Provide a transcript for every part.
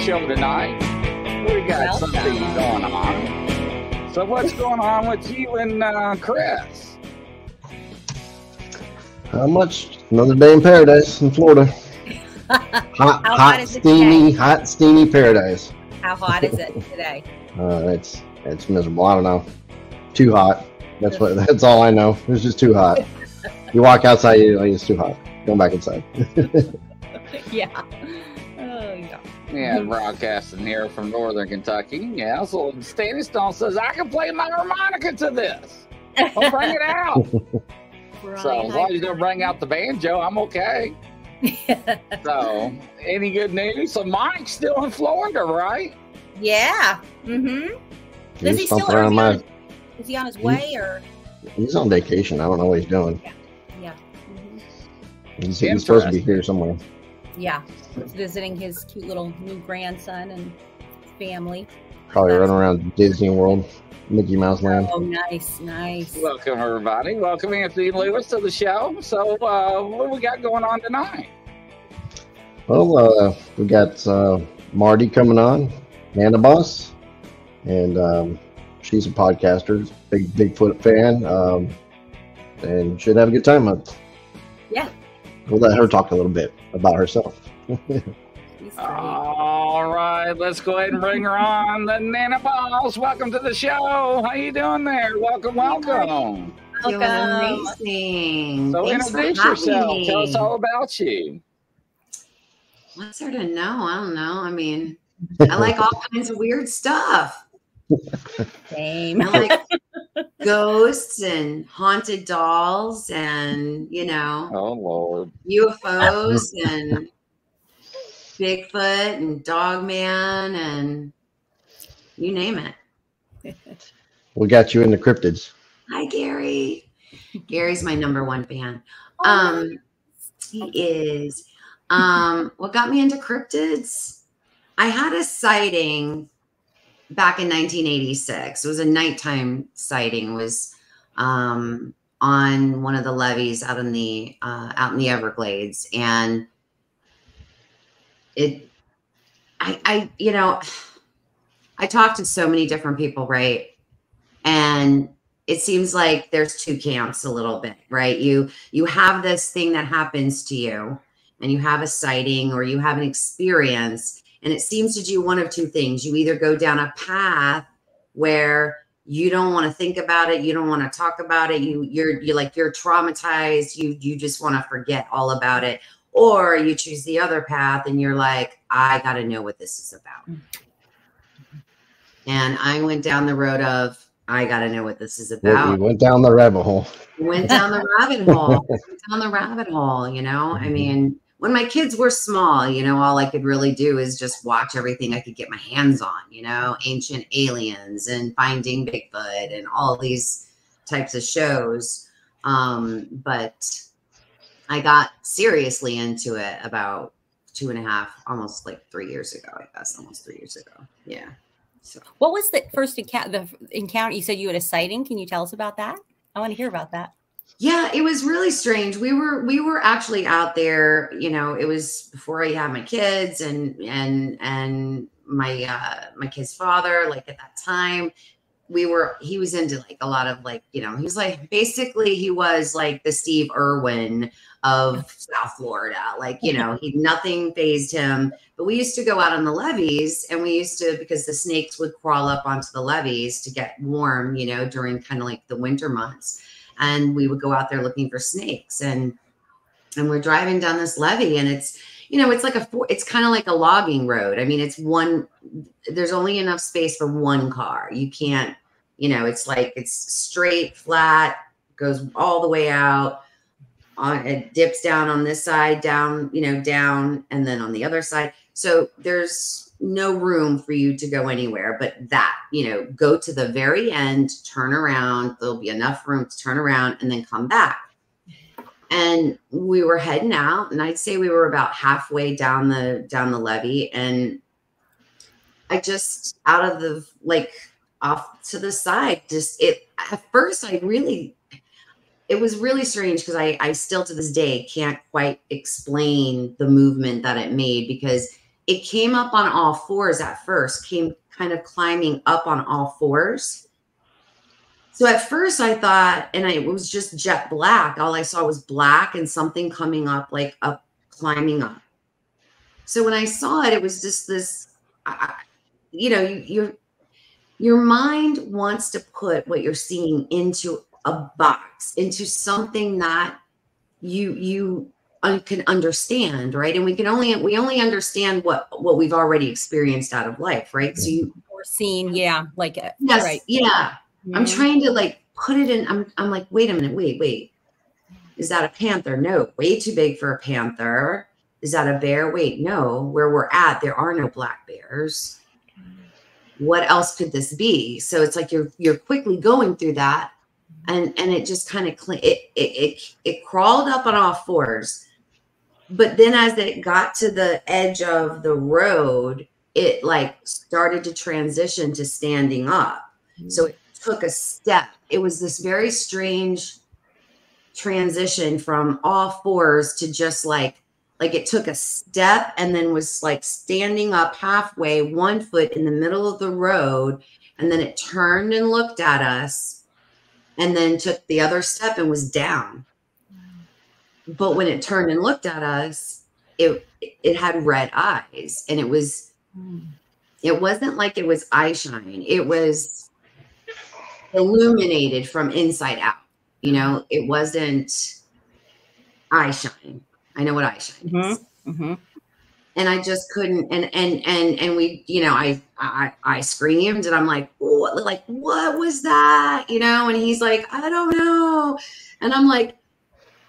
show tonight. We got Welcome. something going on. So, what's going on with you and uh, Chris? How much? Another day in paradise in Florida. Hot, How hot, hot is it steamy, hot, steamy paradise. How hot is it today? Uh, it's it's miserable. I don't know. Too hot. That's what. That's all I know. It's just too hot. You walk outside, you like it's too hot. Go back inside. yeah. Yeah. Yeah, broadcasting here from Northern Kentucky. Yeah, so Stanley Stone says I can play my harmonica to this. I'll bring it out. So as long as you don't bring out the banjo, I'm okay. So, any good news? So Mike's still in Florida, right? yeah. Mm-hmm. He's Does he still stomping are around he my. on, is he on his way or He's on vacation. I don't know what he's doing. yeah. Mhm. He's, he's supposed to be here somewhere. Yeah. Visiting his cute little new grandson and family. Probably running around Disney World, Mickey Mouse Land. Oh nice, nice. Welcome everybody. Welcome Anthony Lewis to the show. So, uh, what do we got going on tonight? Well, uh, we got uh, Marty coming on, Nonnaboss, and um, she's a podcaster, big Bigfoot fan, um, and should have a good time. Yeah. We'll let her talk a little bit about herself. All right, let's go ahead and bring her on. The Nonnaboss. Welcome to the show. How you doing there? Welcome, welcome. Welcome. amazing. So Thanks introduce yourself. me. Tell us all about you. What's there to know? I don't know. I mean, I like all kinds of weird stuff. Same. I like ghosts and haunted dolls and, you know, Oh Lord. UFOs and Bigfoot and Dogman and you name it. We got you in the cryptids. Hi, Gary. Gary's my number one fan. Oh, Um, he is. Um, what got me into cryptids? I had a sighting back in 1986. It was a nighttime sighting. Was um, on one of the levees out in the uh, out in the Everglades, and it. I, I, you know, I talked to so many different people, right? And it seems like there's two camps a little bit, right? You you have this thing that happens to you and you have a sighting or you have an experience and it seems to do one of two things. You either go down a path where you don't want to think about it, you don't want to talk about it, you you're you're like you're traumatized, you you just want to forget all about it, or you choose the other path and you're like, I got to know what this is about. And I went down the road of I got to know what this is about we went down the rabbit hole. went down the rabbit hole went down the rabbit hole you know i Mhm. mean when my kids were small you know all i could really do is just watch everything i could get my hands on you know ancient aliens and finding bigfoot and all these types of shows um but i got seriously into it about two and a half almost like three years ago i guess almost three years ago yeah so What was the first encounter? The encounter you said you had a sighting. Can you tell us about that? I want to hear about that. Yeah, it was really strange. We were we were actually out there, you know, it was before I had my kids and and and my uh my kid's father, like at that time, we were he was into like a lot of like, you know, he was like basically he was like the Steve Irwin of South Florida. Like, you know, he nothing phased him. But we used to go out on the levees and we used to because the snakes would crawl up onto the levees to get warm, you know, during kind of like the winter months and we would go out there looking for snakes. And and we're driving down this levee and it's you know it's like a it's kind of like a logging road. I mean it's one there's only enough space for one car. You can't you know it's like it's straight flat goes all the way out. On it dips down on this side down you know down and then on the other side. So there's no room for you to go anywhere but that you know go to the very end turn around there'll be enough room to turn around and then come back and we were heading out and i'd say we were about halfway down the down the levee and i just out of the like off to the side. Just it at first, I really, it was really strange because I, I still to this day can't quite explain the movement that it made because it came up on all fours at first, came kind of climbing up on all fours. So at first I thought, and I, it was just jet black. All I saw was black and something coming up, like up, climbing up. So when I saw it, it was just this, you know, you, you're your mind wants to put what you're seeing into a box into something that you you un- can understand right? And we can only we only understand what what we've already experienced out of life right? So you or seen yeah like uh, yes right. yeah. I'm Mhm. trying to like put it in i'm i'm like wait a minute wait wait. Is that a panther? No way too big for a panther. Is that a bear? Wait no. Where we're at there are no black bears. What else could this be? So it's like you're you're quickly going through that and and it just kind of cl- it, it it it crawled up on all fours but then as it got to the edge of the road it like started to transition to standing up. Mm-hmm. So it took a step. It was this very strange transition from all fours to just like like it took a step and then was like standing up halfway one foot in the middle of the road and then it turned and looked at us and then took the other step and was down but when it turned and looked at us it it had red eyes and it was it wasn't like it was eye shine it was illuminated from inside out you know it wasn't eye shine i know what eye shine is Mhm. Mhm. and I just couldn't. And and and and we, you know, I I I screamed, and I'm like, what? Like, what was that? You know? And he's like, I don't know. And I'm like,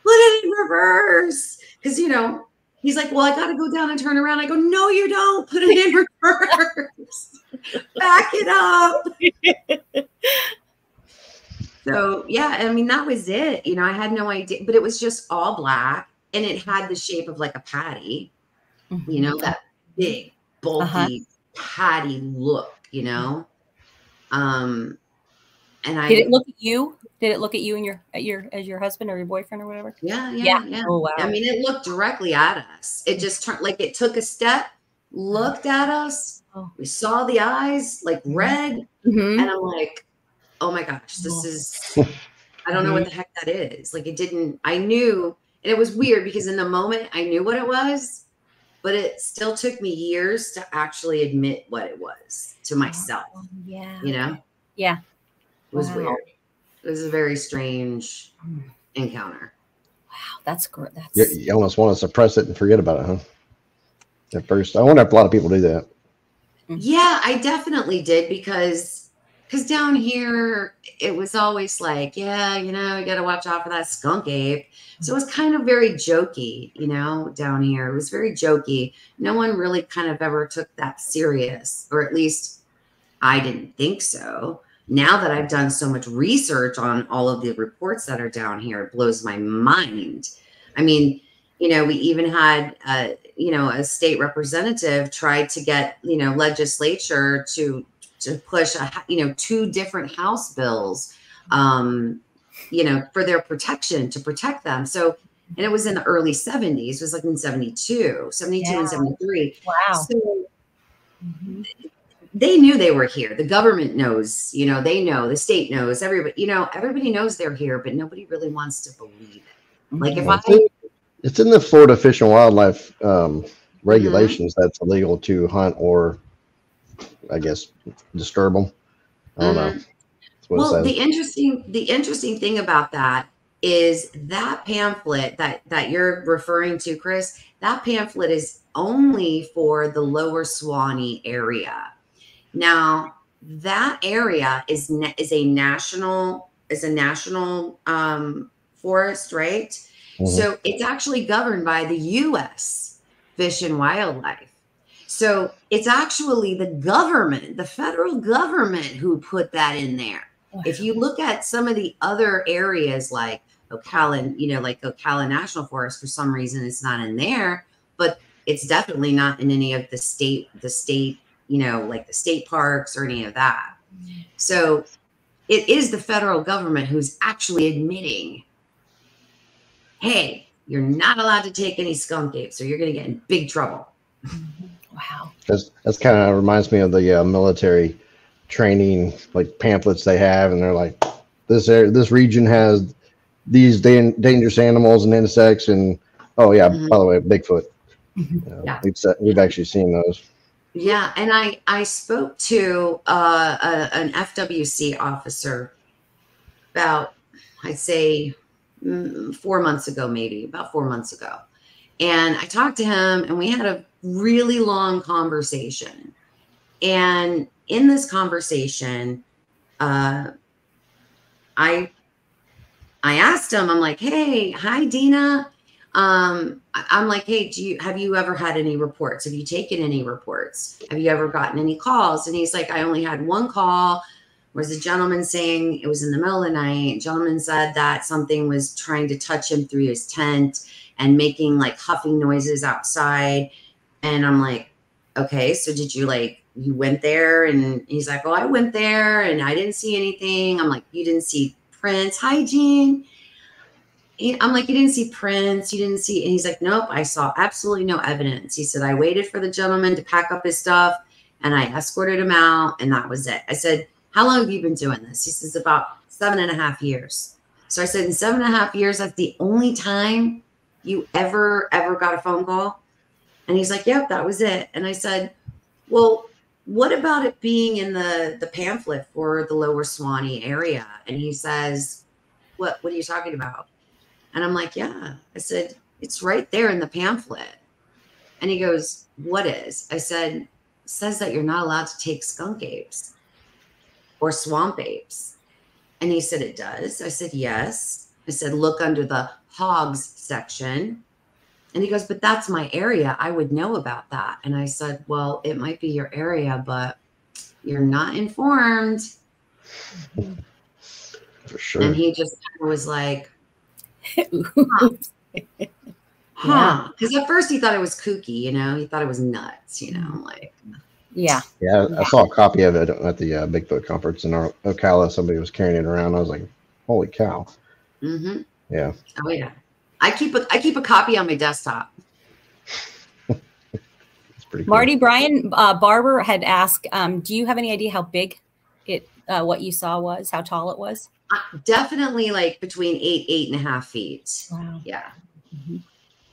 put it in reverse, because you know. He's like, well, I got to go down and turn around. I go, no, you don't. Put it in reverse. Back it up. so yeah, I mean, that was it. You know, I had no idea, but it was just all black, and it had the shape of like a patty you know that big bulky Uh-huh. patty look you know um and i Did it look at you? Did it look at you and your at your as your husband or your boyfriend or whatever? yeah yeah Yeah. yeah, Oh wow. i mean it looked directly at us it just turned like it took a step looked at us Oh. we saw the eyes like red Mhm. and i'm like oh my gosh this Oh. is i don't know what the heck that is like it didn't i knew and it was weird because in the moment i knew what it was but it still took me years to actually admit what it was to myself Oh, yeah. you know Yeah. it was Wow. weird it was a very strange encounter Wow, that's great. That's You, you almost want to suppress it and forget about it, huh? At first, I wonder if a lot of people do that. Mm-hmm. yeah i definitely did because because down here it was always like yeah you know you got to watch out for that skunk ape so it was kind of very jokey you know down here it was very jokey no one really kind of ever took that serious or at least i didn't think so now that i've done so much research on all of the reports that are down here it blows my mind i mean you know we even had uh, you know a state representative tried to get you know legislature to to push a, you know two different house bills um you know for their protection to protect them so and it was in the early 70s it was like in 72 72 Yeah. and 73 wow. so Mhm. They knew they were here the government knows you know they know the state knows everybody you know everybody knows they're here but nobody really wants to believe it like if Well, i it's, in, it's in the Florida Fish and Wildlife um, regulations that's illegal to hunt or, I guess, disturb them. I don't know. Mhm. What it well the interesting the interesting thing about that is that pamphlet that that you're referring to chris that pamphlet is only for the lower Suwannee area now that area is is a national is a national um forest right? Mhm. so it's actually governed by the us fish and wildlife. So it's actually the government the federal government who put that in there. If you look at some of the other areas like Ocala, you know, like Ocala National Forest, for some reason it's not in there, but it's definitely not in any of the state, the state, you know, like the state parks or any of that. So it is the federal government who's actually admitting, hey, you're not allowed to take any skunk apes or you're going to get in big trouble. Wow. That's that's kind of reminds me of the uh, military training like pamphlets they have, and they're like, this area, this region has these dan- dangerous animals and insects, and oh yeah, Mhm. by the way, Bigfoot. You Yeah. we've se- we've actually seen those. Yeah, and I I spoke to uh, a, an FWC officer about I'd say mm, four months ago, maybe about four months ago, and I talked to him, and we had a really long conversation. And in this conversation, uh, I I asked him, I'm like, hey, hi, Dina. Um, I'm like, hey, do you have you ever had any reports? Have you taken any reports? Have you ever gotten any calls? And he's like, I only had one call. Was a gentleman saying it was in the middle of the night. Gentleman said that something was trying to touch him through his tent and making like huffing noises outside. And I'm like, okay, so did you like you went there? And he's like, oh, I went there and I didn't see anything. I'm like, you didn't see prints, hygiene. I'm like, you didn't see prints, you didn't see, and he's like, nope, I saw absolutely no evidence. He said, I waited for the gentleman to pack up his stuff and I escorted him out, and that was it. I said, How long have you been doing this? He says, About seven and a half years. So I said, In seven and a half years, that's the only time you ever, ever got a phone call? And he's like, Yep, that was it. And I said, Well, what about it being in the the pamphlet for the lower Suwannee area? And he says, What what are you talking about? And I'm like, Yeah. I said, It's right there in the pamphlet. And he goes, What is? I said, says that you're not allowed to take skunk apes or swamp apes. And he said, It does. I said, Yes. I said, Look under the hogs section. And he goes, But that's my area. I would know about that. And I said, Well, it might be your area, but you're not informed. For sure. And he just was like. Huh. Because at first he thought it was kooky, you know, he thought it was nuts, you know, like, yeah. yeah, I saw a copy of it at the uh, Bigfoot conference in Ar- Ocala. Somebody was carrying it around. I was like, holy cow. mm-hmm. Yeah. Oh yeah. I keep a I keep a copy on my desktop. It's pretty cool. Marty Brian uh, Barber had asked, um, "Do you have any idea how big it, uh, what you saw was, how tall it was?" Uh, definitely like between eight, eight and a half feet. Wow. Yeah. Mhm.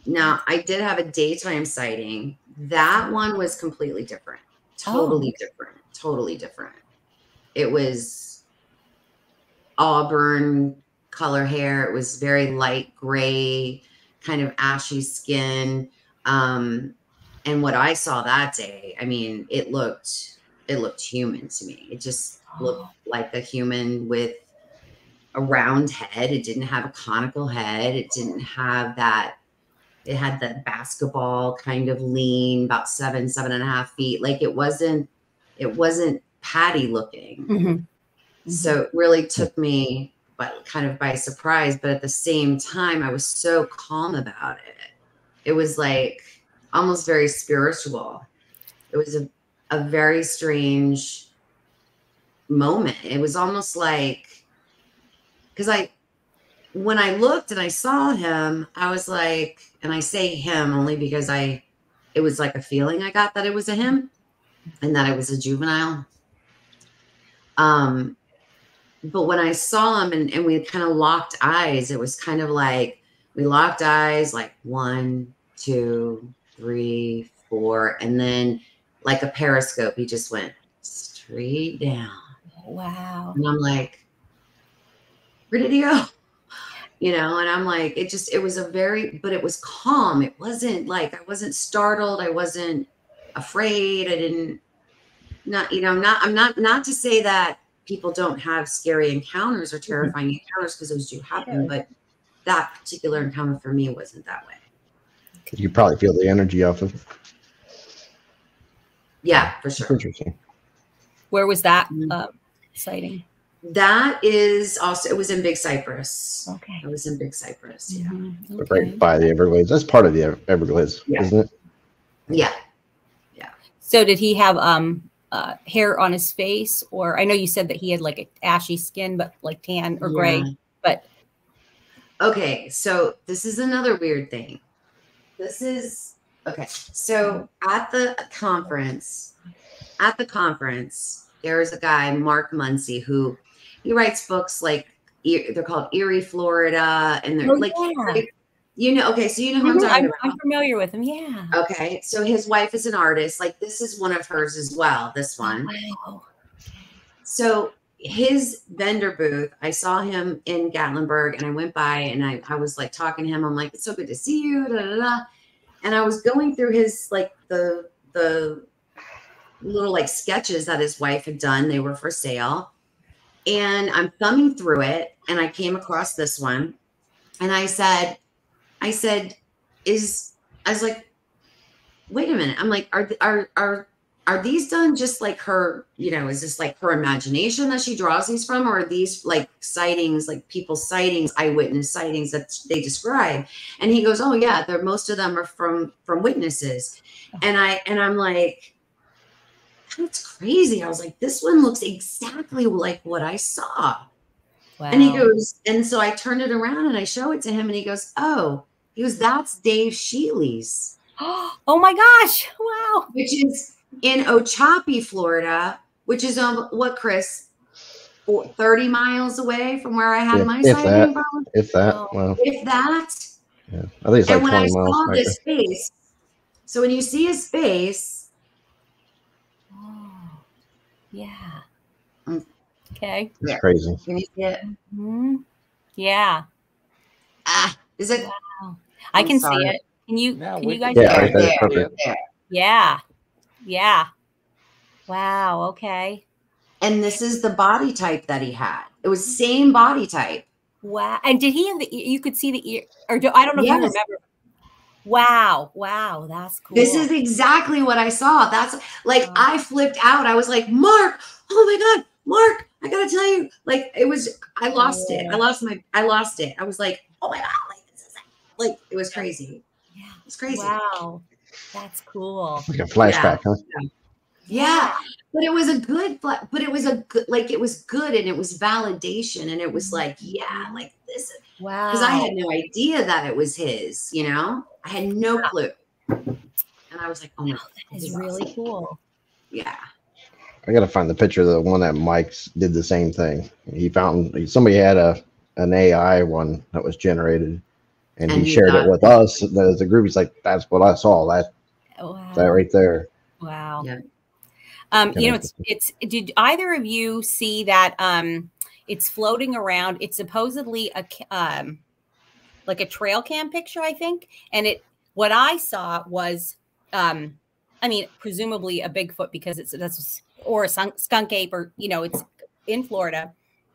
Now I did have a daytime sighting. That one was completely different. Totally different. Totally different. It was auburn color hair. It was very light gray, kind of ashy skin. Um, and what I saw that day, I mean, it looked it looked human to me. It just looked like a human with a round head. It didn't have a conical head. It didn't have that. It had the basketball kind of lean, about seven, seven and a half feet. Like it wasn't, it wasn't patty looking. Mhm. So it really took me, but kind of by surprise. But at the same time, I was so calm about it. It was like almost very spiritual. It was a, a very strange moment. It was almost like, because I, when I looked and I saw him, I was like, and I say him only because I, it was like a feeling I got that it was a him and that it was a juvenile. Um, but when I saw him and, and we kind of locked eyes, it was kind of like we locked eyes like one, two, three, four, and then like a periscope, he just went straight down. Wow. And I'm like, where did he go? You know, and I'm like, it just, it was a very, but it was calm. It wasn't like, I wasn't startled. I wasn't afraid. I didn't, not, you know, I'm not, I'm not, not to say that people don't have scary encounters or terrifying encounters because those do happen, but that particular encounter for me wasn't that way. You probably feel the energy off of. Yeah, for It's sure. interesting. Where was that Mhm. uh, sighting? That is also, it was in Big Cypress. Okay. It was in Big Cypress. Yeah. Mhm. Right by the Everglades. That's part of the Everglades, Yeah. isn't it? Yeah. Yeah. So did he have um uh, hair on his face, or I know you said that he had like a ashy skin, but like tan or gray. Yeah. But Okay, so this is another weird thing. This is okay. So at the conference, at the conference, there is a guy, Mark Muncy, who he writes books like they're called Eerie, Florida, and they're Oh, like yeah. you know. Okay, so you know who I'm talking I'm, about. I'm familiar with him. Yeah. Okay, so his wife is an artist. Like this is one of hers as well. This oh, one. Wow. So his vendor booth, I saw him in Gatlinburg and I went by and I, I was like talking to him. I'm like, it's so good to see you. Da, da, da. And I was going through his like the the little like sketches that his wife had done. They were for sale. And I'm thumbing through it and I came across this one. And I said, I said, is I was like, wait a minute. I'm like, are are are are these done just like her, you know, is this like her imagination that she draws these from, or are these like sightings, like people's sightings, eyewitness sightings that they describe? And he goes, Oh yeah, they're most of them are from from witnesses. Oh. And I and I'm like, that's crazy. I was like, this one looks exactly like what I saw. Wow. And he goes, and so I turn it around and I show it to him, and he goes, Oh, he goes, that's Dave Shealy's oh my gosh. Wow. which is in Ochopee, Florida, which is um what Chris, 30 miles away from where I had If- my if sighting that. If that, Oh. well, If that, yeah. I think it's like and when I 20 miles. saw back this face, so when you see his face, Oh, yeah. Mm. Okay. there. It's crazy. can you see it? hmm Yeah. Ah, is it I I'm can sorry. see it. Can you? Yeah, can you guys? Yeah, see right it? there. there, perfect. Yeah. Yeah. Wow. Okay. And this is the body type that he had. It was same body type. Wow. And did he have the? You could see the ear, or do, I don't know if you remember. Wow. Wow. That's cool. This is exactly what I saw. That's like Wow. I flipped out. I was like, Mark, oh my God, Mark, I gotta tell you, like it was, I lost it. I lost my, I lost it. I was like, oh my God, like this is like it was crazy. Yeah. It's crazy. Wow. That's cool. Like a flashback, huh? Yeah. Yeah, but it was a good, fla- but it was a good, like it was good and it was validation. And it was mm-hmm. like, yeah, like this, Wow. because I had no idea that it was his, you know, I had no clue. And I was like, oh my, God, that is really awesome. cool. Yeah. I gotta find the picture of the one that Mike's did the same thing. He found somebody had a an AI one that was generated, and, And he you shared it with us as a group. He's like, "That's what I saw. That Wow. that right there." Wow. Yeah. Um, you know, it's it's. Did either of you see that? Um, it's floating around. It's supposedly a um, like a trail cam picture, I think. And it, what I saw was, um, I mean, presumably a Bigfoot because it's that's or a skunk, skunk ape or you know, it's in Florida.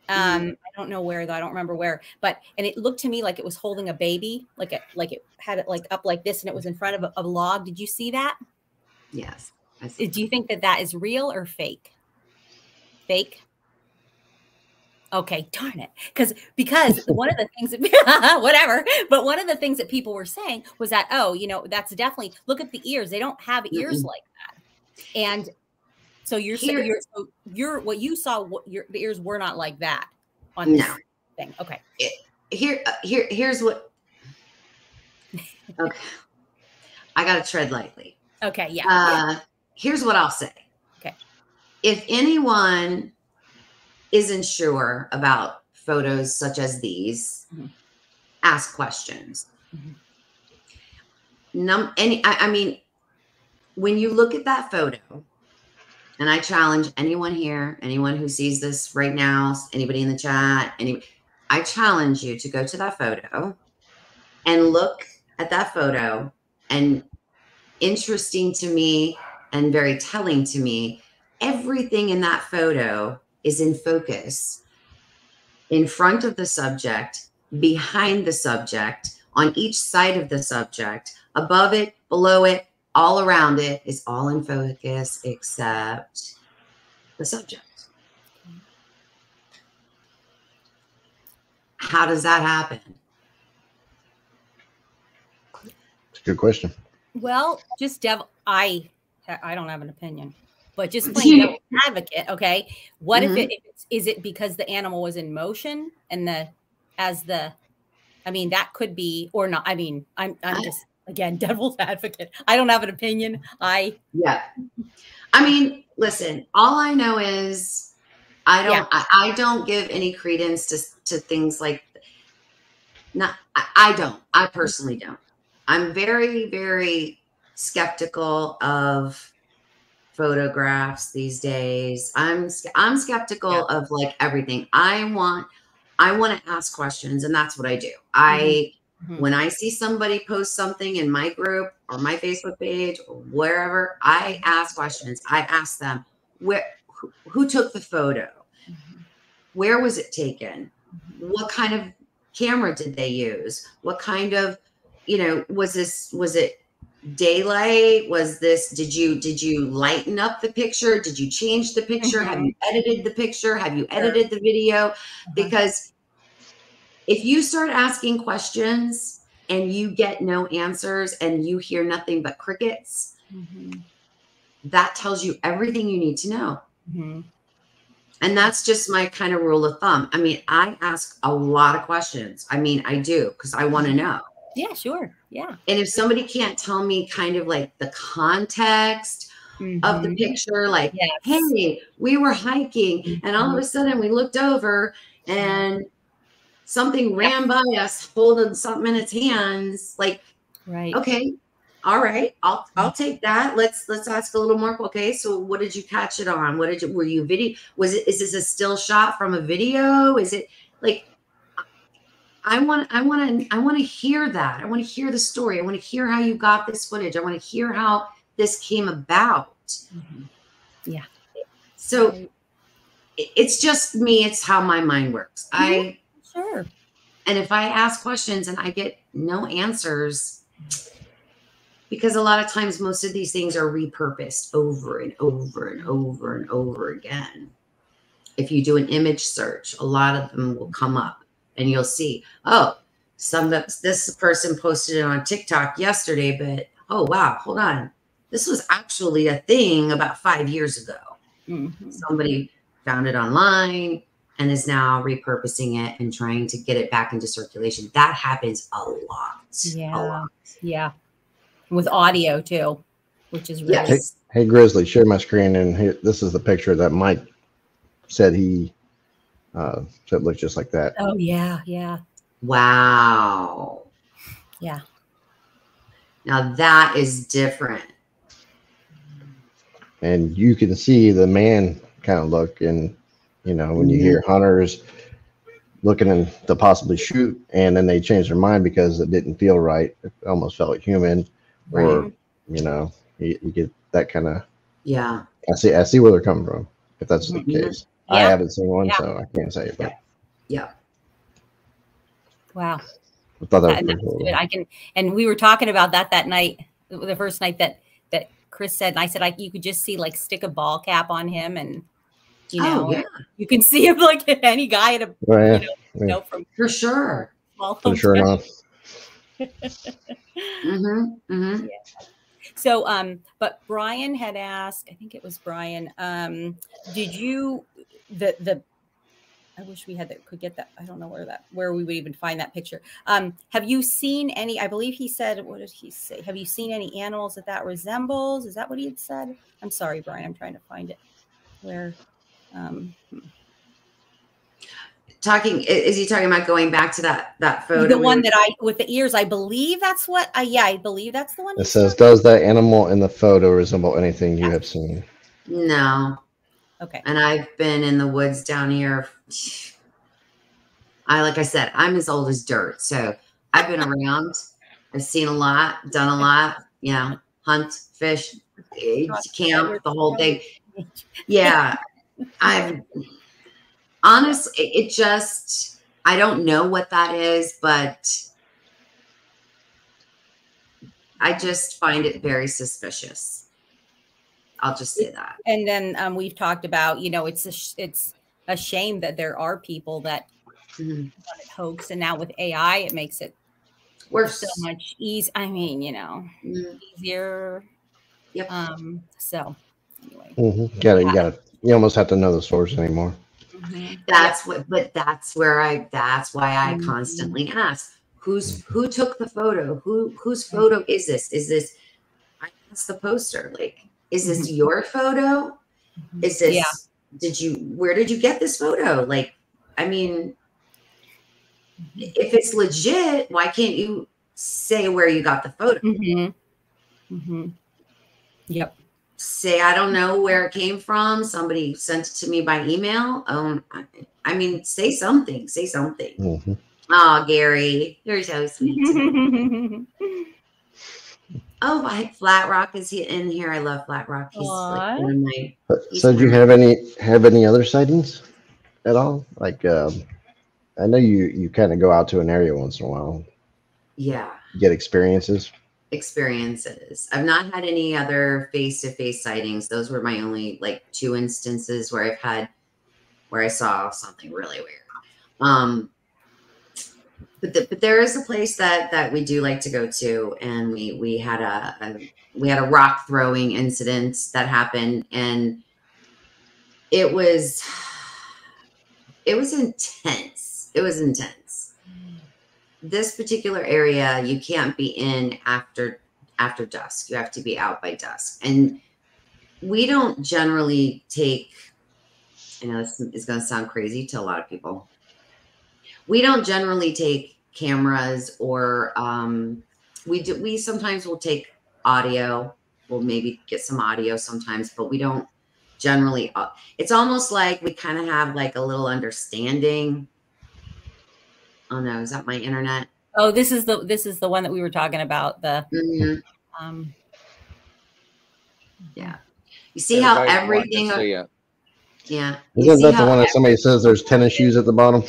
Um, I don't know where though. I don't remember where, but and it looked to me like it was holding a baby, like it like it had it like up like this, and it was in front of a, a log. Did you see that? Yes. Do you think that that is real or fake? Fake. Okay, darn it. Because because one of the things that whatever, but one of the things that people were saying was that oh, you know, that's definitely look at the ears. They don't have ears Mm-mm. like that. And so you're Here- you're so you're what you saw what your the ears were not like that on this No. thing. Okay. Here, uh, here, here's what. Okay. I got to tread lightly. Okay, yeah. yeah. Here's what I'll say. Okay. If anyone isn't sure about photos such as these, Mhm. ask questions. Mhm. Num any I, I mean, when you look at that photo, and I challenge anyone here, anyone who sees this right now, anybody in the chat, any I challenge you to go to that photo and look at that photo and interesting to me and very telling to me everything in that photo is in focus in front of the subject behind the subject on each side of the subject above it below it all around it is all in focus except the subject how does that happen It's a good question. Well, just devil I I don't have an opinion. but just playing advocate. Okay, what mm-hmm. if it if it's, is it because the animal was in motion and the as the, I mean that could be or not. I mean I'm I'm just again devil's advocate. I don't have an opinion. I yeah. I mean, listen. All I know is I don't. Yeah. I, I, don't give any credence to to things like. Not. I, I don't. I personally don't. I'm very very skeptical of photographs these days. I'm I'm skeptical yeah. of like everything. I want I want to ask questions and that's what I do. I mm-hmm. when I see somebody post something in my group or my Facebook page or wherever, I ask questions. I ask them where who, who took the photo? Mm-hmm. Where was it taken? Mm-hmm. What kind of camera did they use? What kind of you know was this was it daylight was this did you did you lighten up the picture did you change the picture mm-hmm. have you edited the picture have you edited the video mm-hmm. because if you start asking questions and you get no answers and you hear nothing but crickets mm-hmm. that tells you everything you need to know mm-hmm. and that's just my kind of rule of thumb i mean i ask a lot of questions i mean i do because i want to mm-hmm. know yeah, sure. Yeah. And if somebody can't tell me kind of like the context mm-hmm. of the mm-hmm. picture, like, yes. hey, we were hiking mm-hmm. and all of a sudden we looked over and something ran by us holding something in its hands, like, right. Okay. All right, I'll I'll take that. Let's let's ask a little more. Okay, so what did you catch it on? What did you were you video? Was it is this a still shot from a video? Is it like I want I want to I want to hear that. I want to hear the story. I want to hear how you got this footage. I want to hear how this came about. Mm-hmm. Yeah. So it's just me. It's how my mind works. Mm-hmm. I sure. And if I ask questions and I get no answers, because a lot of times most of these things are repurposed over and over and over and over again. If you do an image search, a lot of them will come up and you'll see, oh, some this person posted it on TikTok yesterday, but oh wow, hold on. This was actually a thing about five years ago. Mm-hmm. Somebody found it online and is now repurposing it and trying to get it back into circulation. That happens a lot. Yeah. A lot. Yeah. With audio too, which is really yes. hey, hey Grizzly, share my screen and here this is the picture that Mike said he uh, so it looks just like that. Oh yeah, yeah. Wow. Yeah. Now that is different. And you can see the man kind of look, and you know when you mm-hmm. hear hunters looking to possibly shoot, and then they change their mind because it didn't feel right. It almost felt human, right. or you know, you, you get that kind of. Yeah. I see. I see where they're coming from. If that's mm-hmm. the case. I haven't seen one, yeah. so I can't say it. But yeah. Wow. I thought that, was cool. I can, and we were talking about that that night, the first night that that Chris said, and I said, like you could just see like stick a ball cap on him, and you oh, know, oh, yeah. you can see him like any guy at a, oh, yeah. you know, yeah. know, from for sure, for sure enough. mm-hmm. Mm-hmm. Yeah. So, um, but Brian had asked, I think it was Brian, um, did you the the I wish we had that could get that. I don't know where that where we would even find that picture. Um, have you seen any? I believe he said. What did he say? Have you seen any animals that that resembles? Is that what he had said? I'm sorry, Brian. I'm trying to find it. Where? Um, hmm. Talking is he talking about going back to that that photo? The one that I with the ears. I believe that's what. I yeah, I believe that's the one. It says, "Does that animal in the photo resemble anything you yeah. have seen?" No. Okay. And I've been in the woods down here. I like I said, I'm as old as dirt. So I've been around. I've seen a lot, done a lot, you know, hunt, fish, eh, camp, the whole thing. Yeah. I've honestly it just I don't know what that is, but I just find it very suspicious. I'll just say that. And then um, we've talked about, you know, it's a it's a shame that there are people that mm-hmm. hoax, and now with AI, it makes it worse so much easy. I mean, you know, mm-hmm. easier. Yep. Um. So, anyway. Mm-hmm. Got it. You got it. You almost have to know the source anymore. Mhm. That's what, but that's where I, that's why I Mhm. constantly ask, who's, who took the photo? Who, whose photo is this? Is this, I asked the poster, like, is this Mhm. your photo? Is this, Yeah. did you, where did you get this photo? Like, I mean, if it's legit, why can't you say where you got the photo? Mhm. Mhm. Yep. Say, I don't know where it came from. Somebody sent it to me by email. Um, I, I mean, say something, say something. Mm-hmm. Oh, Gary, you're so sweet. oh, my Flat Rock is he- in here. I love Flat Rock. He's like Aw. one of my. He's So, did you have any have any other sightings at all? Like, um, I know you you kind of go out to an area once in a while, Yeah, get experiences. experiences. I've not had any other face to face sightings. Those were my only like two instances where I've had where I saw something really weird. Um, but the, but there is a place that that we do like to go to, and we we had a, a we had a rock throwing incident that happened, and it was it was intense. It was intense. This particular area you can't be in after after dusk. You have to be out by dusk, and we don't generally take. I know this is going to sound crazy to a lot of people. We don't generally take cameras or um, we do. We sometimes will take audio. We'll maybe get some audio sometimes, but we don't generally. Uh, it's almost like we kind of have like a little understanding. Oh no, is that my internet? Oh, this is the this is the one that we were talking about. The Mhm. um Yeah. You see how everything. to see. Yeah. You Isn't that the one that somebody says there's tennis shoes at the bottom?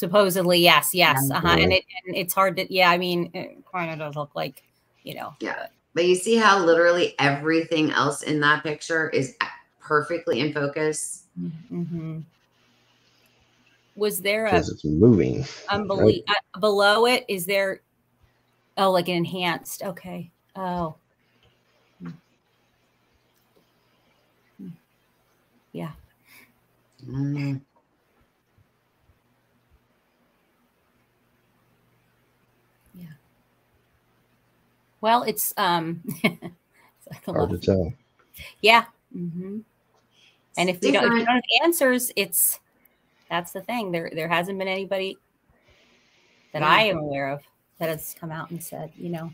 Supposedly yes, yes. Yeah. Uh-huh. And it and it's hard to yeah, I mean it kind of does look like, you know. Yeah. But you see how literally everything else in that picture is perfectly in focus. mm-hmm. Was there a Because it's moving. unbelie- uh, below it is there oh like an enhanced okay oh Hmm. Hmm. yeah Mm. Well it's um it's Hard to tell. yeah hmm and if we don't, if we don't have answers it's that's the thing there there hasn't been anybody that Yeah. i am aware of that has come out and said you know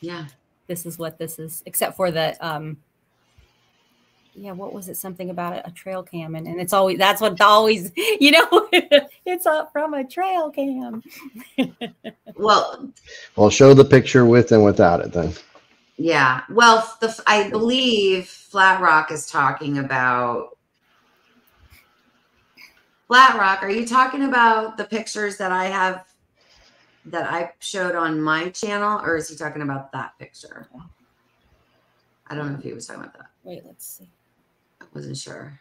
Yeah. this is what this is except for the um yeah what was it something about a, a trail cam and, and it's always that's what always you know it's up from a trail cam Well, Well, show the picture with and without it then. yeah. Well, the I believe Flat Rock is talking about Flat Rock. Are you talking about the pictures that I have that I showed on my channel, or is he talking about that picture? I don't know if he was talking about that. wait let's see I wasn't sure.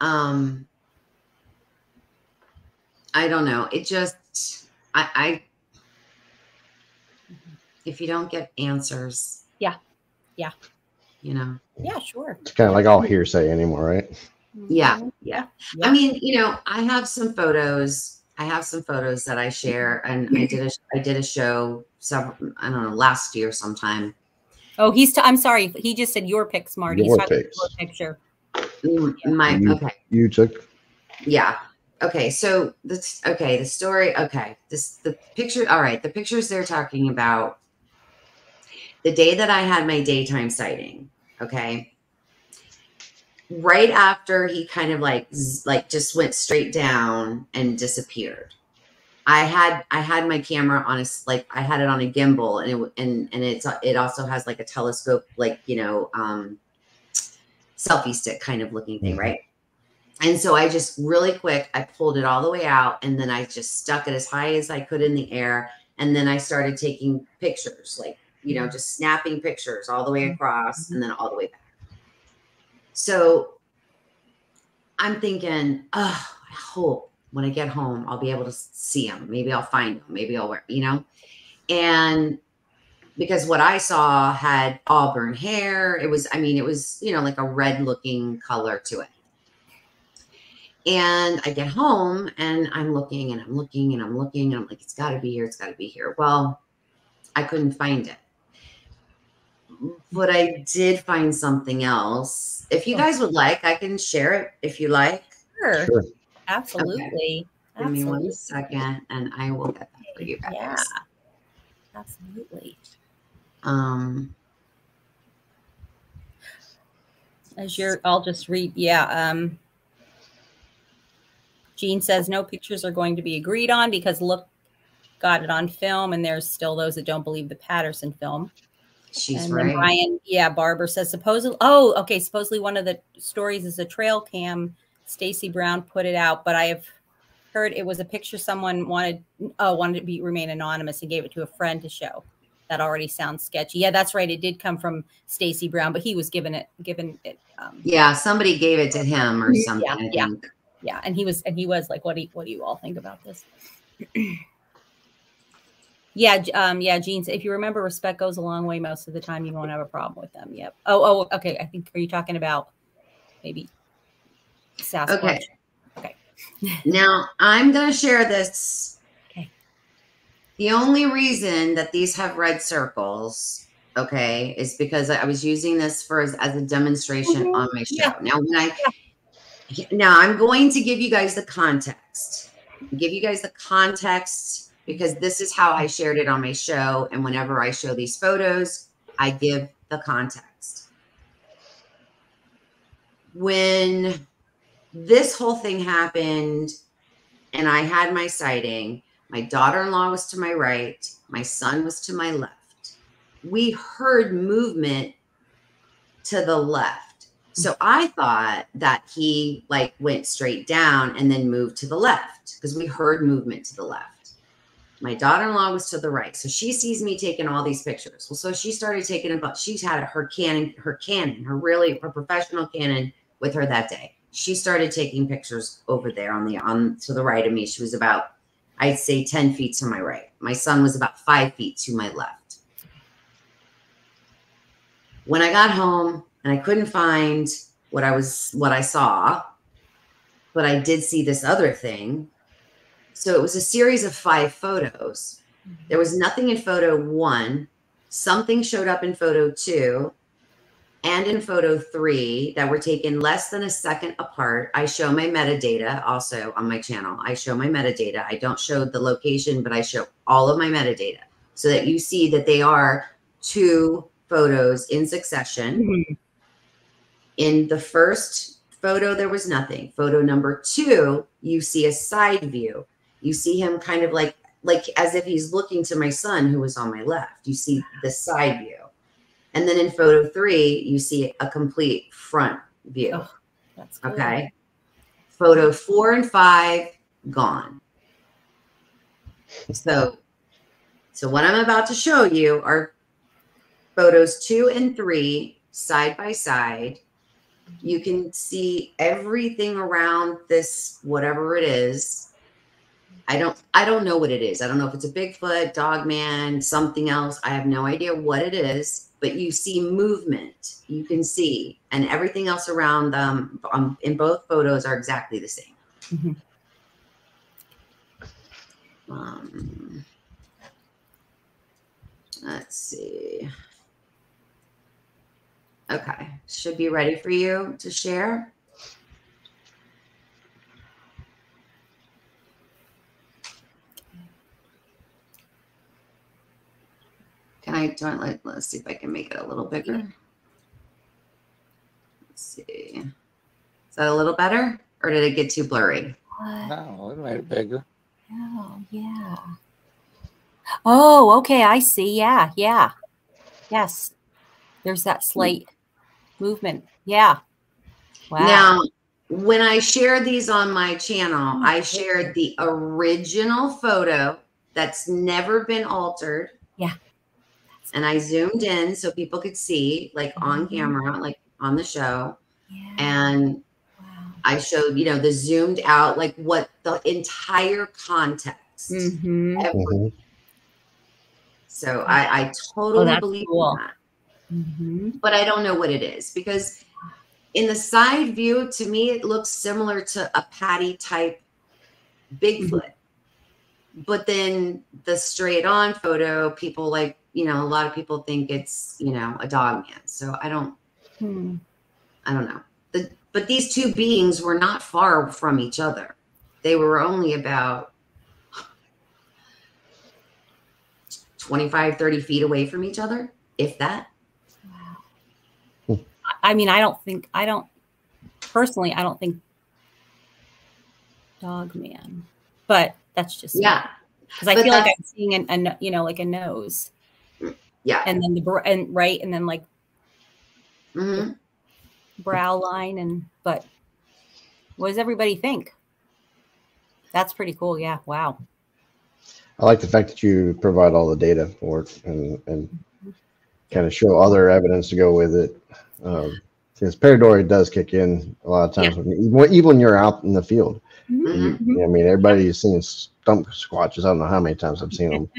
Um, I don't know. It just, I, I, if you don't get answers, Yeah. Yeah. you know, yeah sure It's kind of like all hearsay anymore, right? yeah, yeah. Yeah. I mean, you know, I have some photos. I have some photos that I share, and I did a, I did a show several, I don't know, last year sometime. oh he's t- i'm sorry he just said your pics marty Your he's talking about pics. your picture My You- okay. You took Yeah. Okay. So this okay, the story, okay. This the picture, all right, the pictures they're talking about the day that I had my daytime sighting, okay. Right after he kind of like like just went straight down and disappeared. I had I had my camera on a like I had it on a gimbal and it w- and and it's it also has like a telescope like you know um selfie stick kind of looking thing, Mhm. right? And so I just really quick, I pulled it all the way out and then I just stuck it as high as I could in the air. And then I started taking pictures, like, you know, just snapping pictures all the way across and then all the way back. So I'm thinking, oh, I hope when I get home, I'll be able to see him. Maybe I'll find him. Maybe I'll, wear, you know, and because what I saw had auburn hair. It was, I mean, it was, you know, like a red looking color to it. And I get home and I'm looking and I'm looking and I'm looking and I'm like, it's got to be here. It's got to be here. Well, I couldn't find it. But I did find something else. If you oh. guys would like, I can share it if you like. Sure. Sure. Absolutely. Okay. Give me one second and I will get that for you guys. Yeah. Absolutely. Um, As you're, I'll just read. Yeah. Um, Jean says no pictures are going to be agreed on because look, got it on film, and there's still those that don't believe the Patterson film. she's and right. Brian, yeah, Barber says supposedly. Oh, okay. Supposedly one of the stories is a trail cam. Stacy Brown put it out, but I have heard it was a picture someone wanted. Oh, wanted to be remain anonymous and gave it to a friend to show. That already sounds sketchy. Yeah, that's right. It did come from Stacy Brown, but he was given it. Given it. Um, yeah, somebody gave it to him or Yeah, something. Yeah. think. yeah, and he was and he was like, "What do you, what do you all think about this?" yeah, um, yeah, Jeans. If you remember, respect goes a long way. Most of the time, you won't have a problem with them. Yep. Oh, oh, okay. I think are you talking about maybe Sasquatch? Okay. Okay. Now I'm going to share this. The only reason that these have red circles, okay, is because I was using this for as, as a demonstration Mhm. on my show. Yeah. Now, when I now I'm going to give you guys the context. Give you guys the context because this is how I shared it on my show. And whenever I show these photos, I give the context. When this whole thing happened and I had my sighting. My daughter in law was to my right, my son was to my left. We heard movement to the left. So mm. I thought that he like went straight down and then moved to the left because we heard movement to the left. My daughter-in-law was to the right. So she sees me taking all these pictures. Well, so she started taking about she's had her Canon, her Canon, her really her professional Canon with her that day she started taking pictures over there on the on to the right of me. She was about, I'd say 10 feet to my right. My son was about five feet to my left. When I got home and I couldn't find what I was what I saw, but I did see this other thing. So it was a series of five photos. There was nothing in photo one. Something showed up in photo two and in photo three that were taken less than a second apart. I show my metadata also on my channel. I show my metadata. I don't show the location, but I show all of my metadata so that you see that they are two photos in succession. Mhm. In the first photo, there was nothing. Photo number two, you see a side view. You see him kind of like like as if he's looking to my son who was on my left. You see the side view. And then in photo three, you see a complete front view. Oh, That's cool. Okay. Photo four and five gone. So, so what I'm about to show you are photos two and three side by side. You can see everything around this, whatever it is. I don't, I don't know what it is. I don't know if it's a Bigfoot, dog man, something else. I have no idea what it is, but you see movement. You can see, and everything else around them um, in both photos are exactly the same. Mhm. Um, let's see. Okay, should be ready for you to share. Can I do it like let's see if I can make it a little bigger. Yeah. Let's see. Is that a little better? Or did it get too blurry? What? No, it made it bigger. Oh, yeah. Oh, okay. I see. Yeah, yeah. Yes. There's that hmm. slight movement. Yeah. Wow. Now, when I shared these on my channel, Oh, I okay. shared the original photo that's never been altered. Yeah. And I zoomed in so people could see, like on Mhm. camera, like on the show. yeah. And wow. I showed, you know, the zoomed out, like what the entire context. Mhm. Every- Mhm. So I, I totally that's believe cool. in that. Mhm. but I don't know what it is because in the side view, to me, it looks similar to a patty type Bigfoot. But then the straight on photo, people like, you know, a lot of people think it's, you know, a dog man. So I don't, Hmm. I don't know. The, but these two beings were not far from each other. They were only about 25, 30 feet away from each other, if that. I mean, I don't think I don't personally. I don't think dog man, but that's just. Yeah. because I But feel like I'm seeing an, a you know like a nose, Yeah. and then the br- and right, and then like hmm brow line, and but what does everybody think? That's pretty cool. Yeah. Wow. I like the fact that you provide all the data for it and, and kind of show other evidence to go with it. Um, because pareidolia does kick in a lot of times, when, even, even when you're out in the field. Mhm. You- I mean, everybody's seen stump squatches. I don't know how many times I've seen them,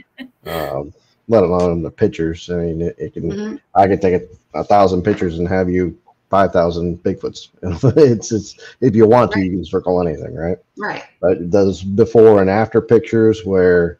um, let alone the pictures. I mean, it, it can. Mhm. I could take a, a thousand pictures and have you five thousand Bigfoots. it's it's if you want to, you can circle anything, right? Right. But those before and after pictures where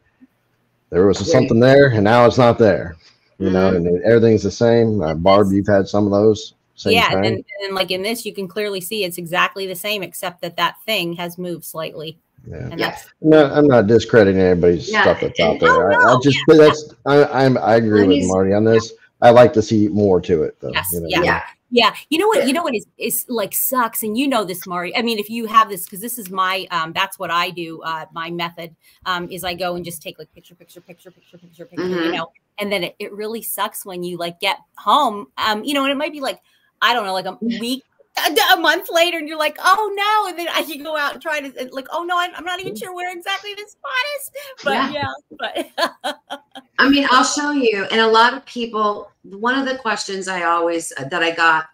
there was something there and now it's not there, you know, Mhm. and everything's the same. Uh, Barb, you've had some of those. Same yeah, and and like in this, you can clearly see it's exactly the same, except that that thing has moved slightly, yeah. and Yeah. No, I'm not discrediting anybody's Yeah, stuff that's out there. Oh, I, I no, just that's I, I'm I agree Let with Marty on this. I like to see more to it though. Yes, you know? yeah. Yeah. Yeah, you know what? You know what is is like sucks, and you know this, Mari. I mean, if you have this, because this is my um, that's what I do. Uh, my method um, is I go and just take like picture, picture, picture, picture, picture, picture. You Mhm. know, and then it, it really sucks when you like get home. Um, you know, and it might be like I don't know, like a week. A, a month later, and you're like, "Oh no!" And then I can go out and try to like, "Oh no, I'm, I'm not even sure where exactly this spot is." But Yeah. yeah, but I mean, I'll show you. And a lot of people, one of the questions I always that I got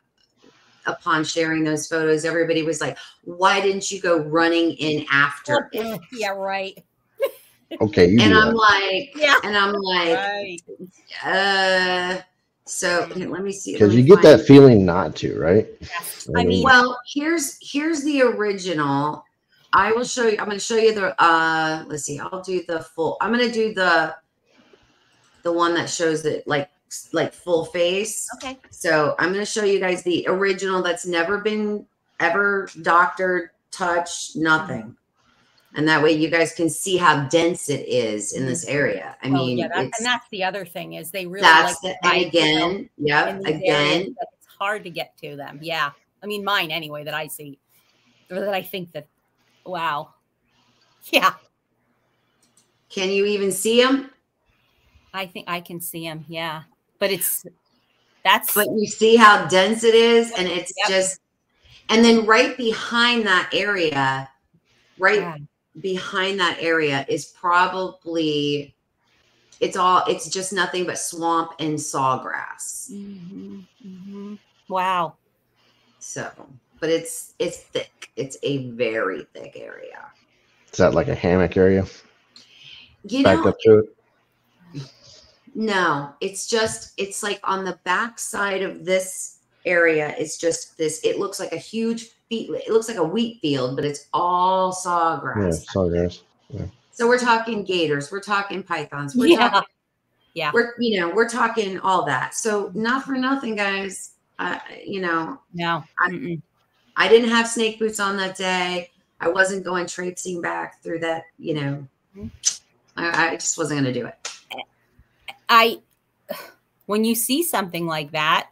upon sharing those photos, everybody was like, "Why didn't you go running in after?" it?" yeah, right, Okay, you And I'm that. like, yeah, and I'm like, right. uh. So here, let me see. because you get find- that feeling not to, right? Yes. I mean, Well, here's here's the original. I will show you. I'm going to show you the. uh Let's see. I'll do the full. I'm going to do the the one that shows it like like full face. okay. So I'm going to show you guys the original that's never been ever doctored, touched, nothing. And that way you guys can see how dense it is in this mm-hmm. area. I Well, mean, yeah, that, and that's the other thing is they really that's like the, and again, yep, in these areas again, it's hard to get to them. Yeah, I mean mine anyway that I see, or that I think that. Wow. Yeah, can you even see them? I think I can see them. Yeah, but it's that's But you see how dense it is, and it's Yep. just, and then right behind that area, right yeah, behind that area is probably, it's all, it's just nothing but swamp and sawgrass. mhm, mhm. wow. So, but it's it's thick. It's a very thick area. Is that like a hammock area You back know, up to it? no, it's just it's like on the back side of this area. It's just this. It looks like a huge. Field, it looks like a wheat field, but it's all Yeah, sawgrass. sawgrass. So we're talking gators. We're talking pythons. We're Yeah. talking. Yeah. We're you know we're talking all that. So not for nothing, guys. Uh, you know No. I- I didn't have snake boots on that day. I wasn't going traipsing back through that. You know. I, I just wasn't going to do it. I when you see something like that,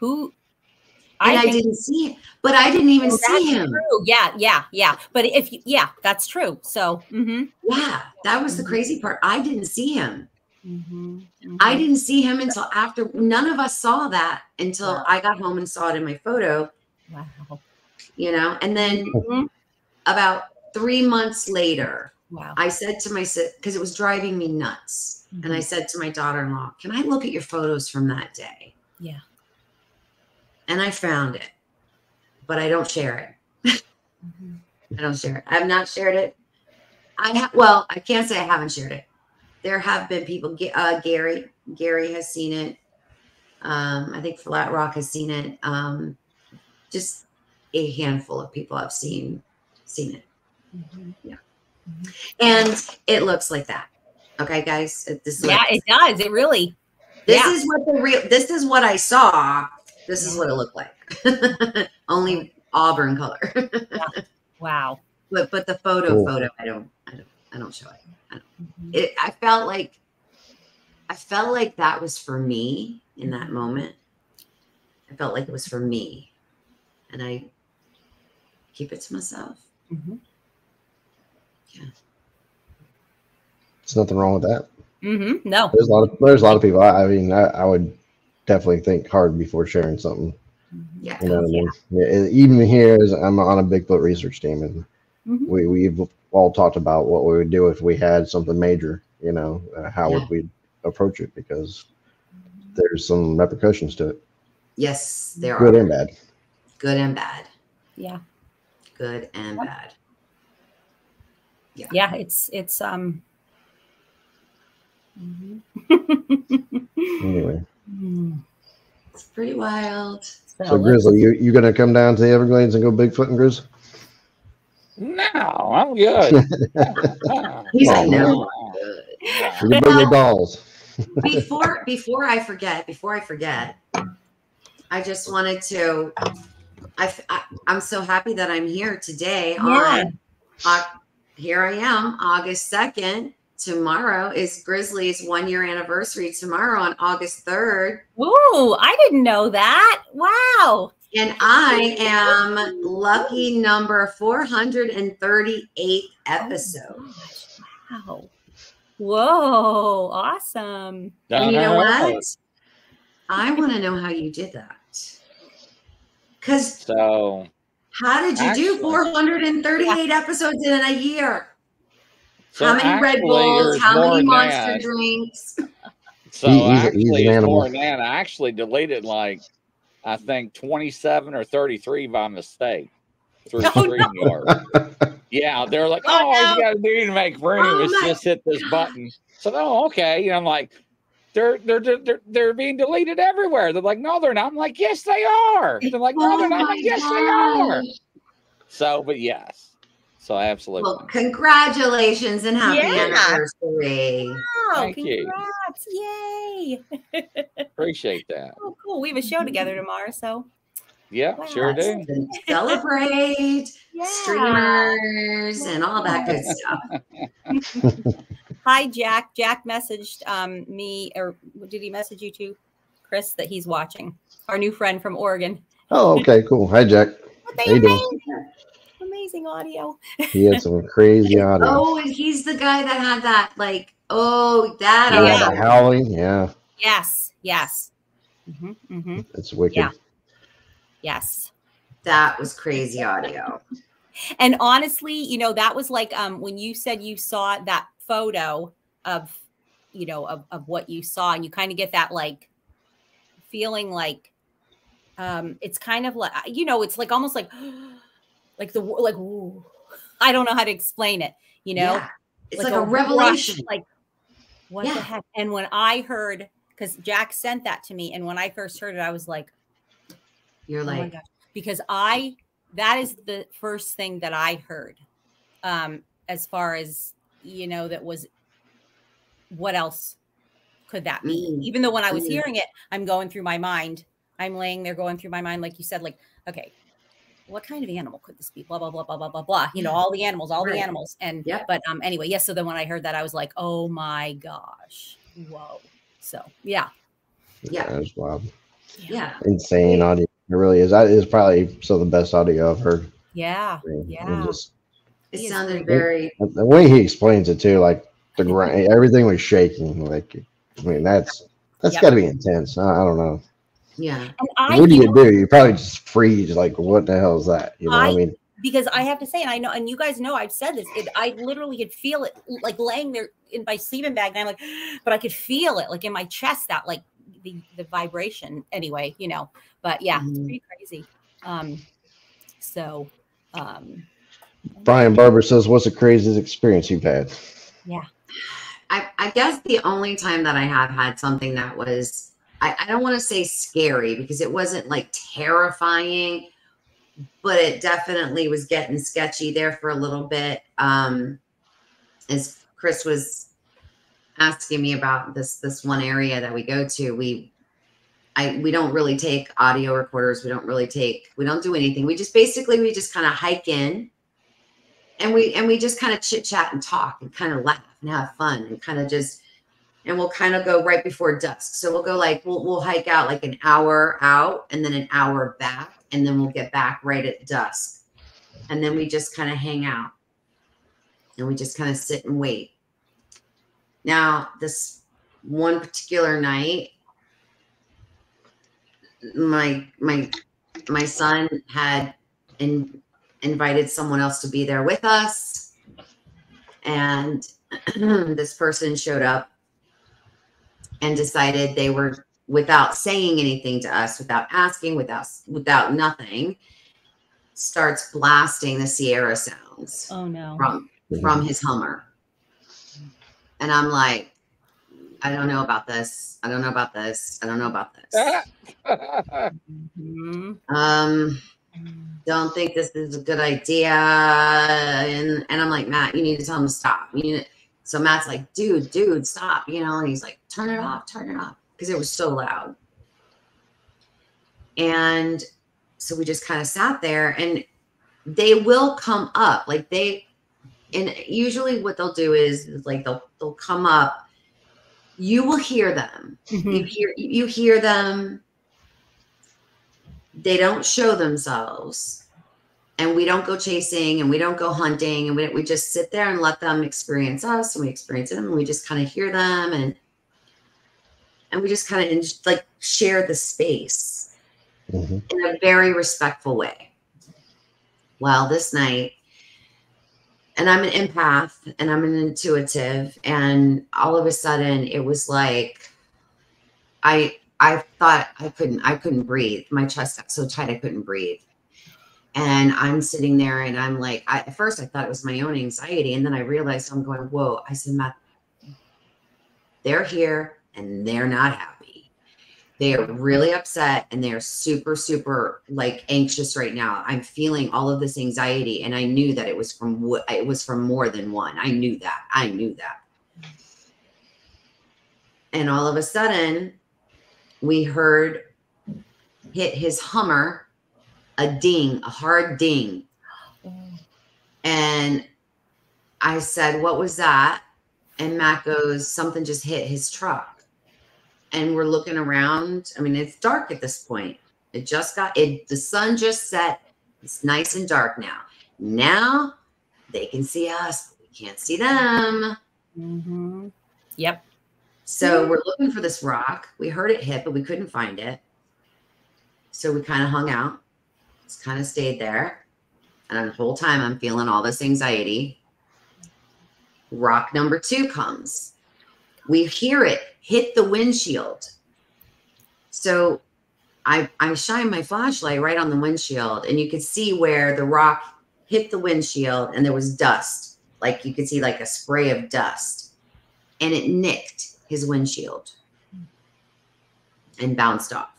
who And I, think- didn't see but I didn't even Oh, see him. True. Yeah, yeah, yeah. But if you, yeah, that's true. So, mm-hmm. Yeah, that was the Mhm. crazy part. I didn't see him. Mm-hmm. I didn't see him until after. None of us saw that until Wow. I got home and saw it in my photo. Wow. You know, and then Mhm. about three months later, Wow. I said to my because it was driving me nuts, and I Mhm. said to my daughter-in-law, "Can I look at your photos from that day?" Yeah. And I found it, but I don't share it. Mhm. I don't share it. I have not shared it. I have. Well, I can't say I haven't shared it. there have been people. Uh, Gary, Gary has seen it. Um, I think Flat Rock has seen it. Um, just a handful of people have seen seen it. Mm-hmm. Yeah, mm-hmm. and it looks like that. Okay, guys. This yeah, it does. It really. This yeah. is what the real. This is what I saw. This is what it looked like. Only auburn color. yeah. Wow. But but the photo cool. photo I don't I don't I don't show it. I, don't. Mm-hmm. it. I felt like I felt like that was for me in that moment. I felt like it was for me, and I keep it to myself. Mm-hmm. Yeah. There's nothing wrong with that. Mm-hmm. No. There's a lot of there's a lot of people. I, I mean, I, I, would definitely think hard before sharing something. Yeah. You know what I mean? Yeah, even here, as I'm on a Bigfoot research team, and mm-hmm. we we've all talked about what we would do if we had something major. You know, uh, how yeah. would we approach it? Because there's some repercussions to it. Yes, there good are. Good and bad. Good and bad. Yeah. Good and yep. bad. Yeah. Yeah, it's it's um mm-hmm. anyway. Mm. It's pretty wild. So, Grizzly, you you gonna come down to the Everglades and go Bigfoot and Grizz? No, I'm good. He's like, no. You can bring your dolls. before before I forget, before I forget, I just wanted to. I, I am so happy that I'm here today. Yeah. On uh, here I am, August second. Tomorrow is Grizzly's one year anniversary. Tomorrow on August third. Ooh, I didn't know that. Wow. And I am lucky number 438 episode. Oh wow. Whoa, awesome. And you know what? I want to know how you did that. Because so how did you actually, do 438 episodes in a year? So how many Red Bulls? How many monster drinks? So he, he's, actually, he's an animal. more than that. I actually deleted like I think 27 or 33 by mistake through oh, StreamYard. No. yeah, they're like, oh, oh all you got to do to make room oh, is just hit this button. So, oh, okay. And I'm like, they're, they're they're they're being deleted everywhere. They're like, no, they're not. I'm like, yes, they are. They're like, no, they're oh, not. like, yes, God. they are. So, but yes. So absolutely. Well, congratulations and happy yeah. anniversary. Wow, Thank congrats. you. Yay. Appreciate that. Oh, cool. We have a show together tomorrow, so yeah, wow. sure do. Celebrate yeah. streamers and all that good stuff. Hi, Jack. Jack messaged um, me, or did he message you too, Chris, that he's watching? Our new friend from Oregon. Oh, okay, cool. Hi, Jack. How you doing? Amazing audio. he had some crazy audio. Oh, and he's the guy that had that, like, oh, that yeah, howling. Yeah. Yes. Yes. Mm-hmm, mm-hmm. It's wicked. Yeah. Yes. That was crazy audio. and honestly, you know, that was like um when you said you saw that photo of, you know, of, of what you saw, and you kind of get that like feeling like um it's kind of like you know, it's like almost like like the like ooh, I don't know how to explain it. You know, yeah. it's like, like a, a, revelation. Rush, like what yeah. the heck? And when I heard, because Jack sent that to me, and when I first heard it, I was like, "You're oh like," because I that is the first thing that I heard, um, as far as you know, that was what else could that mean? Mm. Even though when I was mm. hearing it, I'm going through my mind. I'm laying there going through my mind, like you said, like, okay, what kind of animal could this be? Blah blah blah blah blah blah blah. You know, all the animals, all right. the animals, and yeah. But um, anyway, yes. So then when I heard that, I was like, oh my gosh, whoa. So yeah, yeah, that's wild. Yeah, insane audio. It really is. That is probably some of the best audio I've heard. Yeah, I mean, yeah. Just, it sounded very. The way he explains it too, like the ground, everything was shaking. Like, I mean, that's that's yep. got to be intense. I, I don't know. Yeah. what do you do? You probably just freeze. Like, what the hell is that? You know, I, I, mean, because I have to say, and I know, and you guys know, I've said this. It, I literally could feel it, like laying there in my sleeping bag, and I'm like, but I could feel it, like in my chest, that like the the vibration. Anyway, you know, but yeah, mm-hmm. it's pretty crazy. Um, so, um, Brian Barber says, "What's the craziest experience you've had?" Yeah. I, I guess the only time that I have had something that was, I, I don't want to say scary because it wasn't like terrifying, but it definitely was getting sketchy there for a little bit. Um, as Chris was asking me about this this one area that we go to, we I we don't really take audio recorders. We don't really take we don't do anything. We just basically we just kind of hike in and we and we just kind of chit chat and talk and kind of laugh and have fun and kind of just and we'll kind of go right before dusk. So we'll go like we'll we'll hike out like an hour out and then an hour back and then we'll get back right at dusk. And then we just kind of hang out. And we just kind of sit and wait. Now, this one particular night my my my son had in, invited someone else to be there with us and this person showed up and decided they were without saying anything to us without asking without without nothing starts blasting the sierra sounds oh no. from from his hummer. And i'm like i don't know about this. I don't know about this. I don't know about this. Mhm. um don't think this is a good idea. And and i'm like matt you need to tell him to stop. You need to, so matt's like dude dude stop you know and he's like turn it off turn it off because it was so loud. And so we just kind of sat there and they will come up like they and usually what they'll do is, is like they'll they'll come up. You will hear them. You Mhm. hear you hear them. They don't show themselves and we don't go chasing and we don't go hunting and we, we just sit there and let them experience us and we experience them and we just kind of hear them and and we just kind of like share the space Mhm. in a very respectful way. Well this night and i'm an empath and i'm an intuitive and all of a sudden it was like i i thought i couldn't i couldn't breathe. My chest got so tight i couldn't breathe and i'm sitting there and i'm like I, at first i thought it was my own anxiety. And then i realized i'm going whoa i said matt they're here and they're not happy. They are really upset and they're super super like anxious right now. I'm feeling all of this anxiety. And i knew that it was from what it was from more than one. I knew that. I knew that. And all of a sudden we heard hit his hummer a ding a hard ding. And i said what was that? And matt goes something just hit his truck. And we're looking around. I mean it's dark at this point. It just got it the sun just set. It's nice and dark now. Now they can see us but we can't see them. Mhm. Yep. so we're looking for this rock. We heard it hit, but we couldn't find it. So we kind of hung out, kind of stayed there. And the whole time I'm feeling all this anxiety. Rock number two comes. We hear it hit the windshield. So I, I shine my flashlight right on the windshield, and you could see where the rock hit the windshield and there was dust. Like you could see like a spray of dust. And it nicked his windshield and bounced off.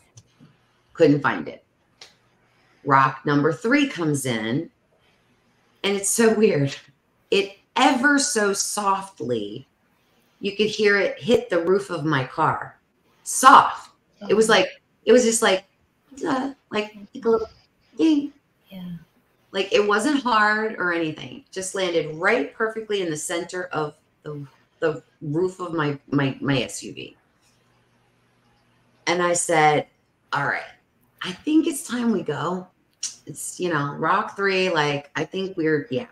Couldn't find it. Rock number three comes in, and it's so weird. It ever so softly, you could hear it hit the roof of my car. Soft. It was like, it was just like, uh, like, like a little ding. Yeah. Like it wasn't hard or anything. Just landed right perfectly in the center of the the roof of my my my SUV. And I said, "All right, I think it's time we go. It's you know, rock three. Like I think we're yeah.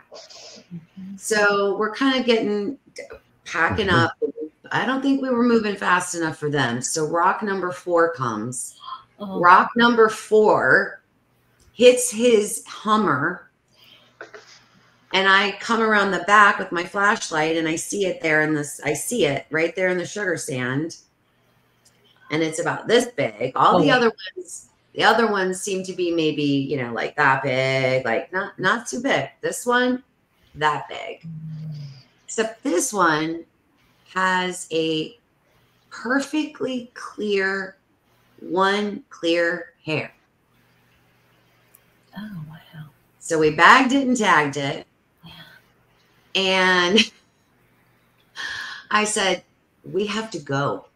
So we're kind of getting packing Mhm. up. I don't think we were moving fast enough for them. So rock number four comes. Oh. Rock number four hits his Hummer. And I come around the back with my flashlight and I see it there in this, I see it right there in the sugar sand. And it's about this big. All the Oh. other ones, the other ones seem to be maybe, you know, like that big, like not not too big. This one, that big. Except this one has a perfectly clear, one clear hair. Oh wow. So we bagged it and tagged it. Yeah. And I said, we have to go.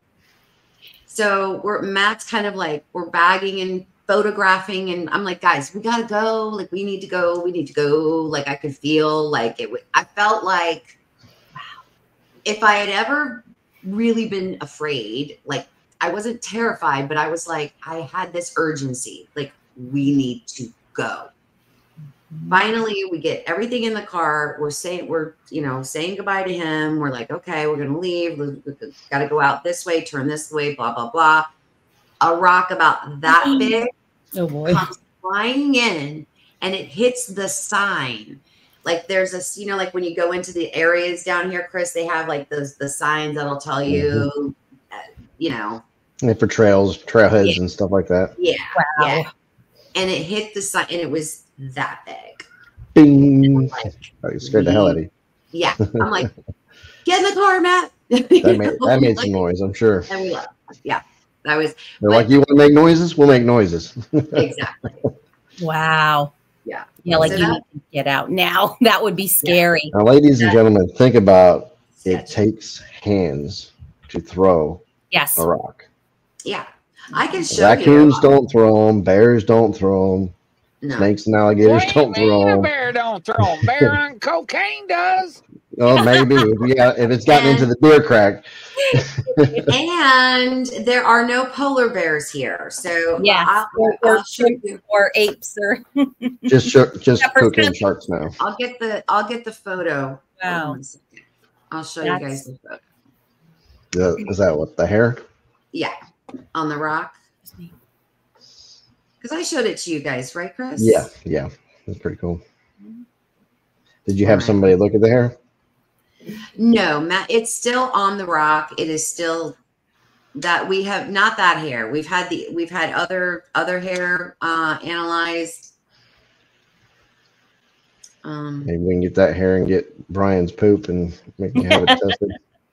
So we're Matt's kind of like we're bagging and photographing, and I'm like, guys, we gotta go. Like we need to go. We need to go. Like I could feel like it. w- I felt like, wow, if I had ever really been afraid, like I wasn't terrified, but I was like, I had this urgency. Like we need to go finally we get everything in the car. We're saying we're you know saying goodbye to him. We're like okay we're gonna leave. We got to go out this way turn this way blah blah blah. A rock about that big Oh boy. comes flying in and it hits the sign. Like there's a you know like when you go into the areas down here chris they have like those the signs that'll tell you uh, you know. And for trails, trailheads, Yeah. and stuff like that. yeah Wow. yeah and it hit the sign and it was that big Bing! like Oh, you scared the hell out of you. Yeah. I'm like, get in the car, Matt. That made that made some noise. I'm sure. And we left. Yeah. That was They're like, you want to make noises? We'll make noises. exactly. Wow. Yeah. Yeah, like So you that- need to get out now. That would be scary. Now, ladies and gentlemen, think about it Sketchy. takes hands to throw Yes. a rock. Yeah. I can show Raccoons you. don't throw them. Bears don't throw them. No. Snakes and alligators What do you don't mean throw A bear don't throw 'em? Bear on cocaine does. Oh, maybe. yeah, if it's gotten into the beer crack. And there are no polar bears here. So yeah, I'll, Or, I'll or, show you. or apes or Just sh- just Pepper cocaine spray. sharks now. I'll get the I'll get the photo. Wow. on a second. I'll show That's- you guys the photo. The- Is that what the hair? Yeah. On the rock. Because I showed it to you guys, right, Chris? Yeah, yeah, that's pretty cool. Did you have Alright. somebody look at the hair? No, Matt, it's still on the rock. It is still that we have not that hair. We've had the we've had other other hair uh analyzed. Um Maybe we can get that hair and get Brian's poop and make me have it tested.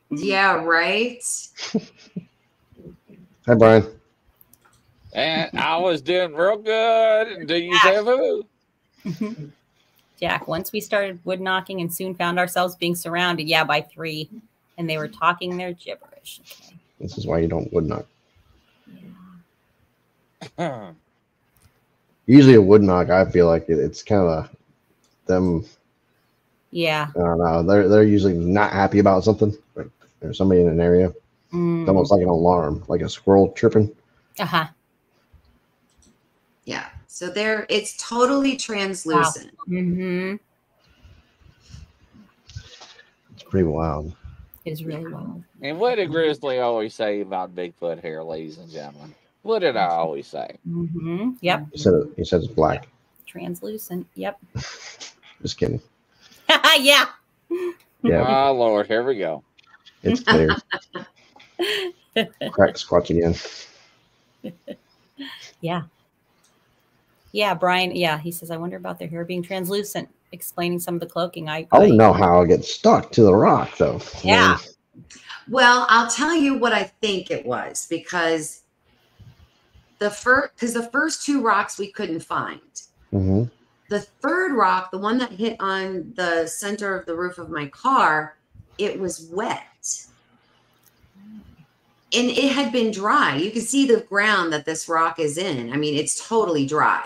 yeah, right. Hi, Brian. And I was doing real good. Do you say boo? Jack. Once we started wood knocking and soon found ourselves being surrounded, yeah, by three, and they were talking their gibberish. Okay. This is why you don't wood knock. Usually a wood knock, I feel like it, it's kind of them. Yeah. I don't know. They're they're usually not happy about something. Like there's somebody in an area. It's Mm. almost like an alarm, like a squirrel chirping. Uh huh. Yeah. So there it's totally translucent. Mm-hmm. It's pretty wild. It is really wild. And what did Grizzly always say about Bigfoot hair, ladies and gentlemen? What did I always say? Mm-hmm. Yep. He said he said it's black. Translucent. Yep. Just kidding. yeah. Yeah, Oh Lord, here we go. it's clear. Crack squatch again. Yeah. Yeah, Brian. Yeah, he says, I wonder about their hair being translucent, explaining some of the cloaking. I, I I don't know how I get stuck to the rock though. Yeah. Well, I'll tell you what I think it was because the first because the first two rocks we couldn't find. mhm. The third rock, the one that hit on the center of the roof of my car, it was wet. And it had been dry. You can see the ground that this rock is in. I mean, it's totally dry.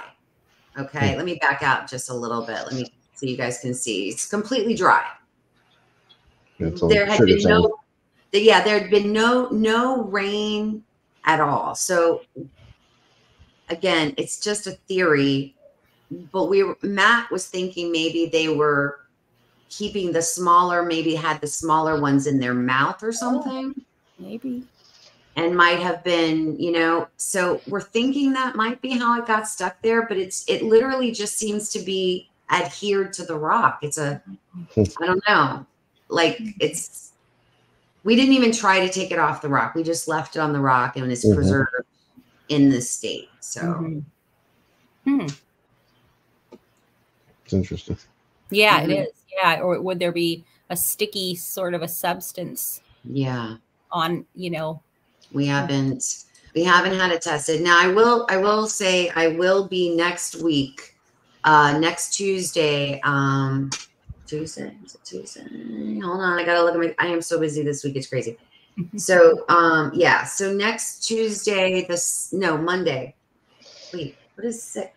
Okay, let me back out just a little bit. Let me so you guys can see. It's completely dry It's there had been no the- yeah there had been no no rain at all so again it's just a theory but we were matt was thinking maybe they were keeping the smaller maybe had the smaller ones in their mouth or something maybe. And might have been you know so we're thinking that might be how it got stuck there but it's it literally just seems to be adhered to the rock it's a i don't know like it's we didn't even try to take it off the rock we just left it on the rock and it's Mhm. preserved in this state so Mhm. Hmm. It's interesting. Yeah, Mhm. it is. Yeah. Or would there be a sticky sort of a substance Yeah. On you know. We haven't we haven't had it tested. Now I will I will say I will be next week, uh next Tuesday. Um Tuesday, is it Tuesday? Hold on, I gotta look at my I am so busy this week, it's crazy. So um yeah, so next Tuesday, this no Monday. Wait, what is it?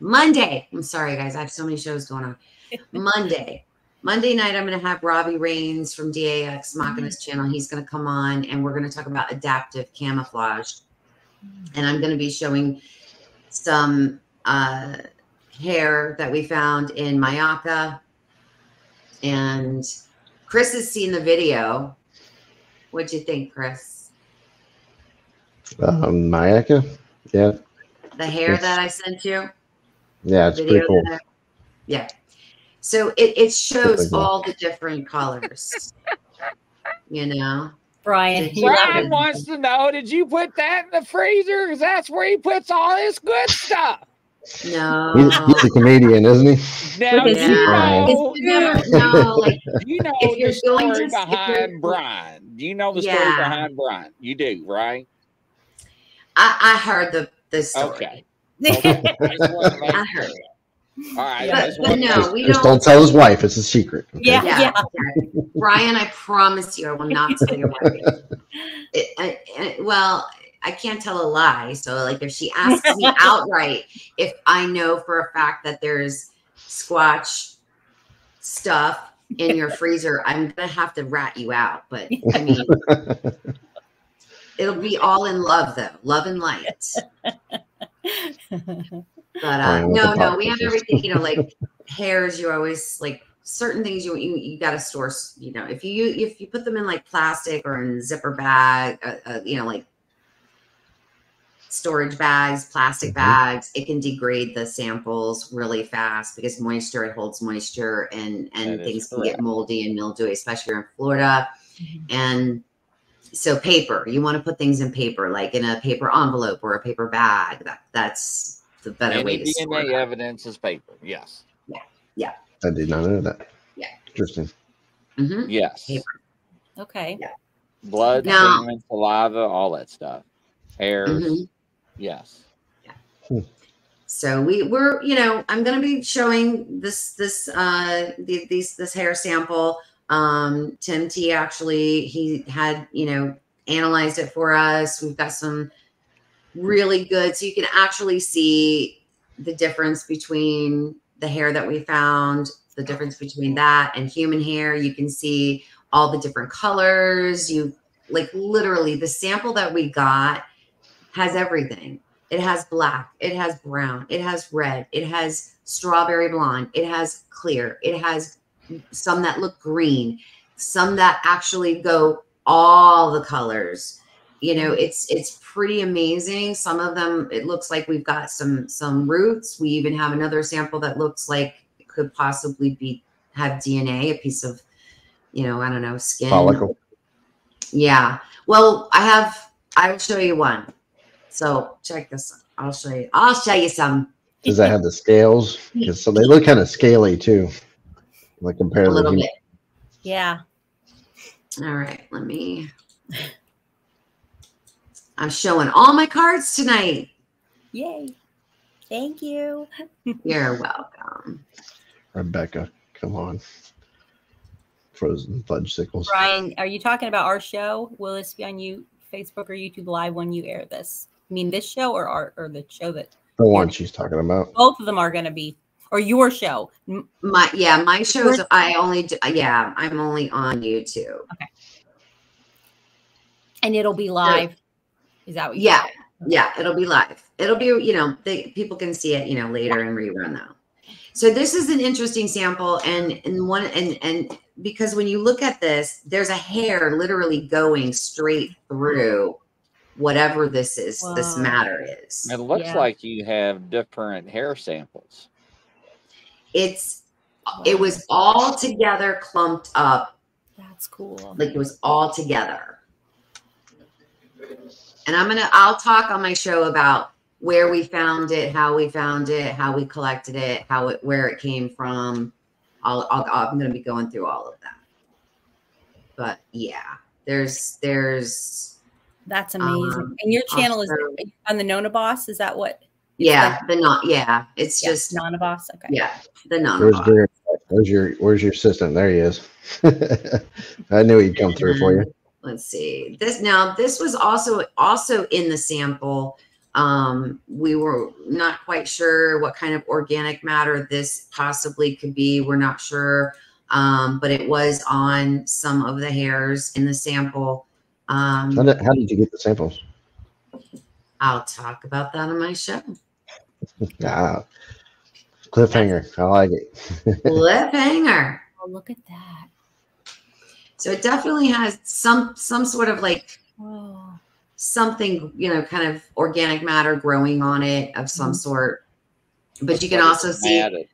Monday. I'm sorry, guys. I have so many shows going on. Monday. Monday night, I'm going to have Robbie Rains from DAX Machina's channel. He's going to come on and we're going to talk about adaptive camouflage. And I'm going to be showing some uh, hair that we found in Myakka. And Chris has seen the video. What'd you think, Chris? Um, Myakka? Yeah. The hair Yes. that I sent you? Yeah, it's pretty cool. I- yeah. So it, it shows all the different colors. you know? Brian, he Brian wants to know: Did you put that in the freezer? Because that's where he puts all his good stuff. No. He's, he's a comedian, isn't he? Now With you know, It's never, no, like you know If you're the going story to- if behind you're- Brian. You know the story behind Brian. You do, right? I, I heard the the story. Okay. Okay. I just wanted to make I heard it. All right. But, but wanted to- no, we Just don't. don't tell his wife. It's a secret. okay? Yeah. Yeah, okay. Brian, I promise you, I will not tell your wife. It, I, I- well, I can't tell a lie. So, like, if she asks me outright if I know for a fact that there's Squatch stuff in your freezer, I'm gonna have to rat you out. But I mean, it'll be all in love, though, love and light. But uh, no, no, we have everything. You know, like hairs. You always like certain things. You you, you got to store. You know, if you if you put them in like plastic or in zipper bag, uh, uh, you know, like storage bags, plastic Mhm. bags, it can degrade the samples really fast because moisture it holds moisture and and That is things can correct. get moldy and mildewy, especially here in Florida. And so paper, you want to put things in paper, like in a paper envelope or a paper bag. That that's the better way Any to DNA them. evidence is paper. Yes. Yeah. I did not know that. Yeah. Interesting. Mhm. Yes. Paper. okay. Blood, Now- semen, saliva, all that stuff. Hairs. Mhm. Yes. So we we're you know I'm going to be showing this this uh the, these this hair sample. Um, Tim T actually he had you know analyzed it for us. We've got some really good, so you can actually see the difference between the hair that we found, the difference between that and human hair. You can see all the different colors. You like literally the sample that we got has everything. It has black, it has brown, it has red, it has strawberry blonde, it has clear, it has some that look green, some that actually go all the colors. You know, it's it's pretty amazing. Some of them it looks like we've got some some roots. We even have another sample that looks like it could possibly be have DNA, a piece of you know, I don't know, skin. Follicle. Yeah. Well, I have. I will show you one. So check this. out. I'll show you. I'll show you some. Does that have the scales? 'Cause- so they look kind of scaly too. Like compared A to little the bit. Yeah. All right. Let me. I'm showing all my cards tonight. Yay. Thank you. You're welcome. Rebecca. Come on. Frozen fudge sickles. Brian, are you talking about our show? Will this be on you Facebook or YouTube live when you air this? I mean this show or our or the show that The one she's talking about. both of them are gonna be or your show. My yeah, my shows. Yours- I only. Do, yeah, I'm only on YouTube. Okay. And it'll be live. Is that what you Yeah, said? yeah, it'll be live. It'll be, you know, they, people can see it, you know, later and rerun though. So this is an interesting sample, and and one and and because when you look at this, there's a hair literally going straight through whatever this is, this matter is. It looks Yeah. like you have different hair samples. It's it was all together clumped up That's cool. like it was all together. And I'm gonna I'll talk on my show about where we found it, how we found it, how we collected it, how it where it came from. I'll, I'll I'm gonna be going through all of that. But yeah, There's there's That's amazing. Um, and your channel is on the Nonnaboss. Is that what? yeah the not yeah it's Yeah, just Nonnaboss. Okay. yeah the non Where's your Where's your Where's your assistant? There he is. I knew he'd come through for you. Let's see this now this was also also in the sample um we were not quite sure what kind of organic matter this possibly could be we're not sure um but it was on some of the hairs in the sample um How did How did you get the samples? i'll talk about that on my show Ah, cliffhanger. I like it. cliffhanger Oh, look at that. So it definitely has some some sort of like Whoa. something you know kind of organic matter growing on it of some Mhm. sort but you can also see matted.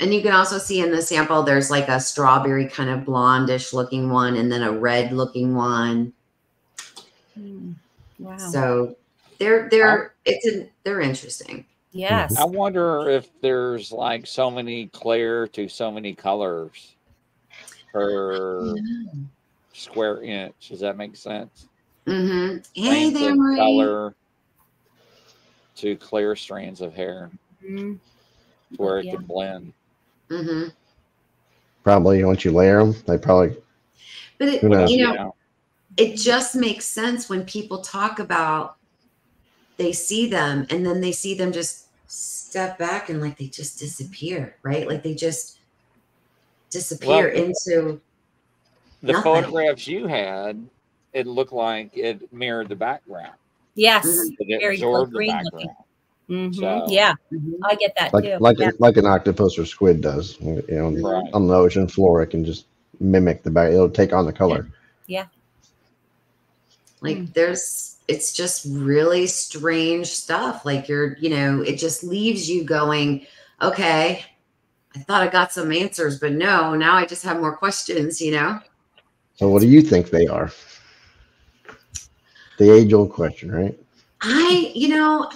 And you can also see in the sample, there's like a strawberry kind of blondish looking one and then a red looking one. Hmm. Wow. So they're, they're, it's, an, they're interesting. yes. I wonder if there's like so many clear to so many colors per square inch. Does that make sense? Mm-hmm. Hey Strands there, Marie. color to clear strands of hair Mhm. where it Yeah. can blend. Mm-hmm. Probably once you layer them, they probably But it, knows? you know, Yeah. it just makes sense when people talk about they see them and then they see them just step back and like they just disappear, right? Like they just disappear Well, into The Nothing. photographs you had, it looked like it mirrored the background. Yes. Mhm. It Very absorbed the green background. looking. Mhm. So- Yeah, Mhm. I get that like too. like yeah. like an octopus or squid does. You know, Right. on the ocean floor, it can just mimic the back. It'll take on the color. Yeah. Like Mm. there's it's just really strange stuff like you're you know it just leaves you going okay i thought i got some answers but no now i just have more questions you know So, what do you think they are? The age old question, right? i you know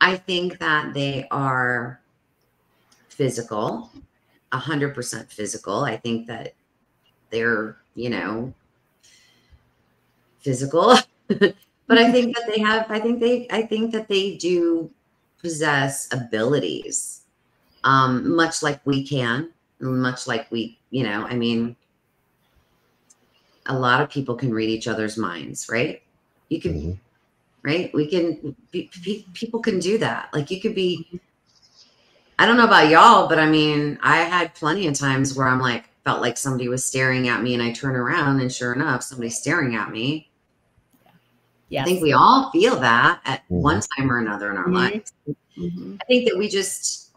i think that they are physical a hundred percent physical i think that they're you know physical but i think that they have i think they i think that they do possess abilities um much like we can much like we you know i mean a lot of people can read each other's minds right you can Mhm. right we can pe- pe- people can do that like you could be i don't know about y'all but i mean i had plenty of times where i'm like felt like somebody was staring at me and i turn around and sure enough somebody's staring at me Yes. i think we all feel that at Mhm. one time or another in our Mhm. lives Mhm. i think that we just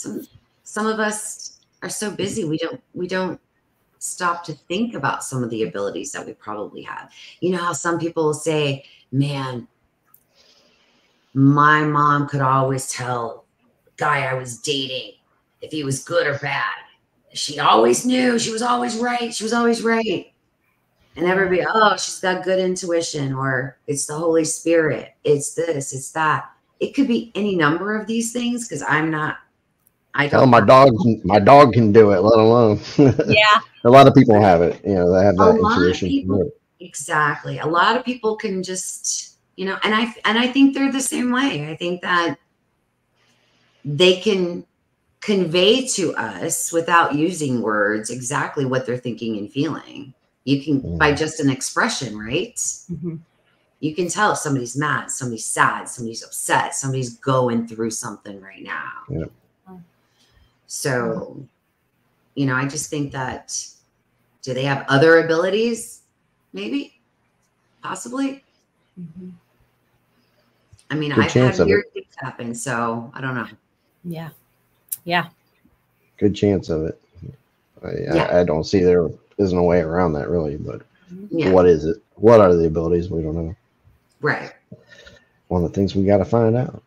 some some of us are so busy we don't we don't stop to think about some of the abilities that we probably have. You know how some people say man my mom could always tell guy i was dating if he was good or bad. She always knew she was always right she was always right. And everybody oh she's got good intuition or it's the holy spirit it's this it's that. It could be any number of these things because i'm not i Hell, don't my dog, can- my dog can do it. Let alone Yeah. a lot of people have it. You know, they have A that lot of intuition. people- it. exactly a lot of people can just you know and i and i think they're the same way i think that they can convey to us without using words exactly what they're thinking and feeling you can by Mhm. just an expression right Mhm. you can tell if somebody's mad somebody's sad somebody's upset somebody's going through something right now Yep. So you know i just think that do they have other abilities maybe possibly Mhm. i mean Good i've chance had of it. weird things happen so i don't know Yeah. Yeah. Good chance of it. I, Yeah. I, I don't see there isn't a way around that really. But yeah what is it? What are the abilities? We don't know. right One of the things we got to find out.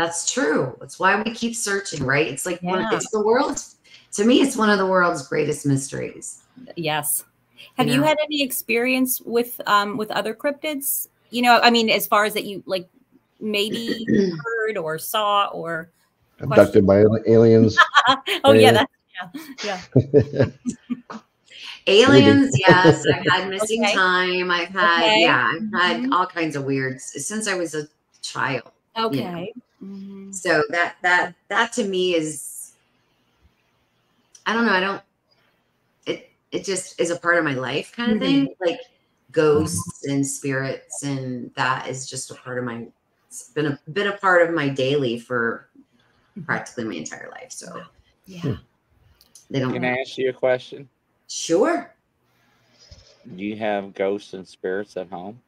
That's true that's why we keep searching right it's like one, Yeah. it's the world's to me it's one of the world's greatest mysteries Yes. Have You you had any experience with um with other cryptids? You know, I mean, as far as that you like maybe heard or saw or Abducted by aliens. oh yeah, Yeah. that's yeah, yeah. Aliens, yes. I've had missing Okay. time. I've had, Okay. yeah, I've had Mhm. all kinds of weirds since I was a child. Okay. Mhm. So that that that to me is, I don't know. I don't. It it just is a part of my life, kind of mm-hmm. thing. Like ghosts and spirits, and that is just a part of my. It's been a been a part of my daily for mm-hmm. practically my entire life. So Yeah. Hmm. they don't. Can I ask you a question? Sure. Do you have ghosts and spirits at home?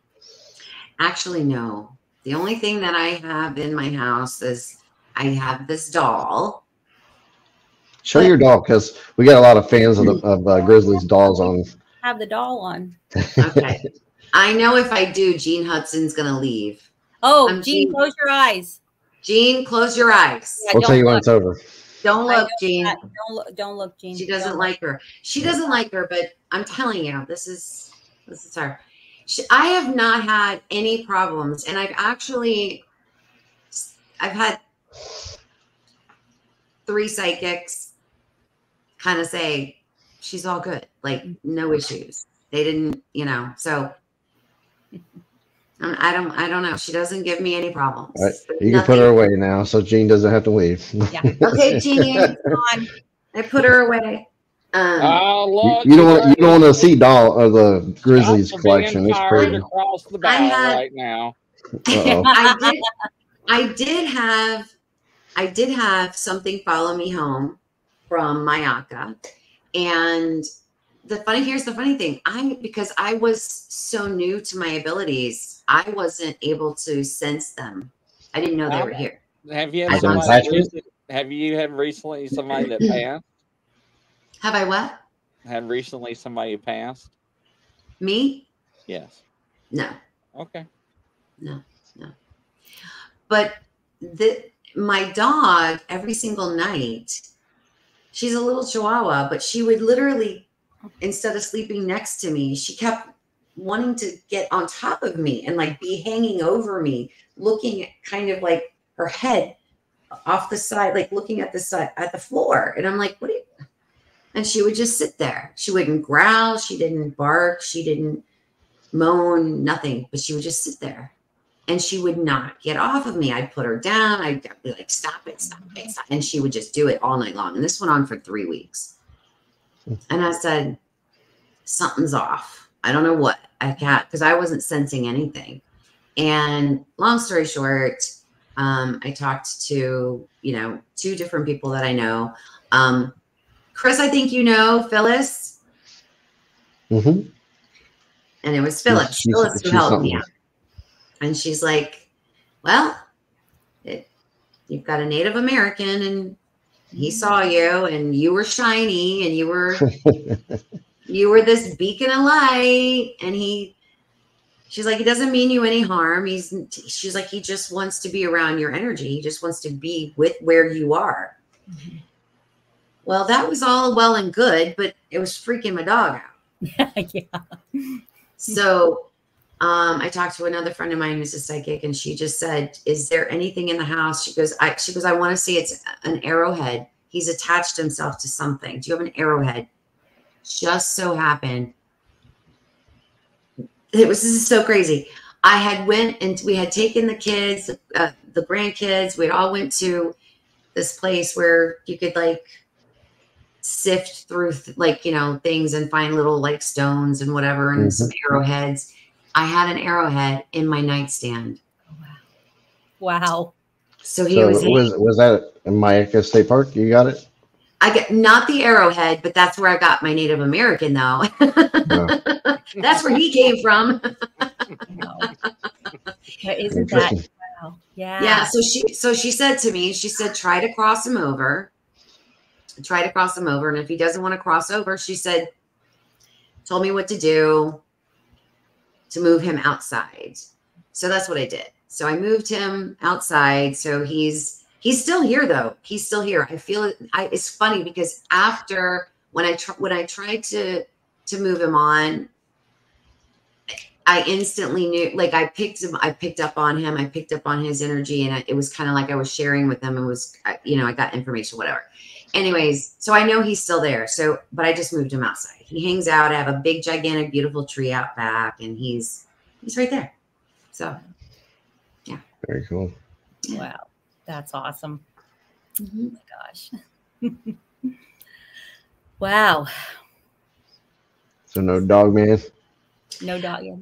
Actually, no. The only thing that I have in my house is I have this doll. Show your doll because we got a lot of fans of, the, of uh, Grizzlies dolls on. Have the doll on. Okay. I know if I do, Gene Hudson's gonna leave. Oh, I'm Gene, Gene. close your eyes. Gene, close your eyes. Yeah, We'll tell you when it's over. Don't I look, Gene. Don't look. Don't look, Gene. She doesn't Don't like her. She doesn't like her, but I'm telling you, this is this is her. She, I have not had any problems, and I've actually, I've had three psychics kind of say she's all good, like no issues. They didn't, you know. So I don't, I don't know. She doesn't give me any problems. All right. You can put her away now, so Gene doesn't have to leave. Yeah. Okay, Jeannie, on. I put her away. Um, you, you don't want you don't want to see doll or the Grizzlies shots collection. It's fired crazy. across the I bow had- right now. I did I did have I did have something follow me home from Myakka. And the funny here's the funny thing. I because I was so new to my abilities, I wasn't able to sense them. I didn't know they were here. Have you had don't somebody touch it. recent- have you had recently somebody that passed? Have I what? Had recently somebody passed? Me? Yes. No. Okay. No, no. But the my dog every single night, she's a little chihuahua, but she would literally, instead of sleeping next to me, she kept wanting to get on top of me and like be hanging over me, looking at kind of like her head off the side, like looking at the side at the floor. And I'm like, what are you? And she would just sit there. She wouldn't growl, she didn't bark, she didn't moan, nothing, but she would just sit there and she would not get off of me. I'd put her down. I'd be like, stop it, stop it, stop. And she would just do it all night long. And this went on for three weeks. And I said, something's off. I don't know what I can't because I wasn't sensing anything. And long story short, um, I talked to, you know, two different people that I know. Um, Chris, I think you know Phyllis, hmm and it was Phyllis. she's- Phyllis who helped me out. And she's like, Well, it, you've got a Native American and he saw you and you were shiny and you were you were this beacon of light. And he she's like he doesn't mean you any harm. He's she's like he just wants to be around your energy. He just wants to be with where you are well that was all well and good but it was freaking my dog out yeah. so um, I talked to another friend of mine who's a psychic, and she just said, "Is there anything in the house?" She goes, "I." She goes, "I want to see it's an arrowhead. He's attached himself to something. Do you have an arrowhead?" Just so happened, it was this is so crazy. I had went and we had taken the kids, uh, the grandkids. We all went to this place where you could like sift through th- like you know things and find little like stones and whatever and Mhm. some arrowheads. I had an arrowhead in my nightstand. Wow. Wow so he So was, was was that in Myakka State Park? You got it. I get not the arrowhead, but that's where I got my Native American though. that's where he came from. Wow. But isn't that wow? Yeah. Yeah. So she so she said to me, she said, try to cross him over. Try to cross him over. And if he doesn't want to cross over, she said, told me what to do to move him outside. So that's what I did. So I moved him outside. So he's he's still here though. He's still here. I feel it. It's funny because after when I tr- when I tried to to move him on, I instantly knew, like I picked him, I picked up on him, I picked up on his energy, and I, it was kind of like I was sharing with them, and was, you know, I got information, whatever. Anyways, so I know he's still there. So, but I just moved him outside. He hangs out. I have a big, gigantic, beautiful tree out back, and he's he's right there. So, yeah, very cool. Wow, that's awesome. Mm-hmm. Oh my gosh. wow. So no dog man. No dog. You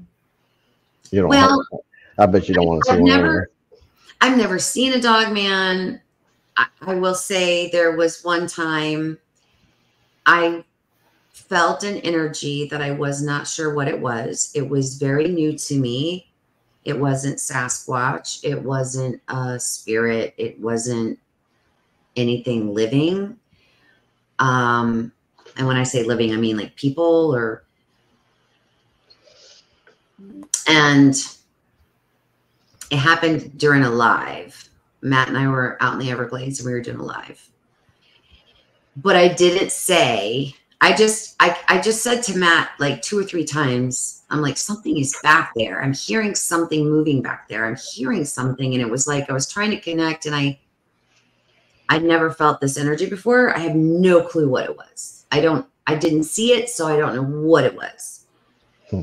don't. Well, I bet you don't want to see I've one. never, either. I've never seen a dog man. I, will say there was one time I felt an energy that I was not sure what it was. It was very new to me. It wasn't Sasquatch. It wasn't a spirit. It wasn't anything living. Um, and when I say living, I mean like people or and it happened during a live. Matt and I were out in the Everglades and we were doing a live. But I didn't say, I just I, I just said to Matt like two or three times, I'm like, something is back there. I'm hearing something moving back there. I'm hearing something. And it was like I was trying to connect and I I'd never felt this energy before. I have no clue what it was. I don't I didn't see it, so I don't know what it was. Hmm.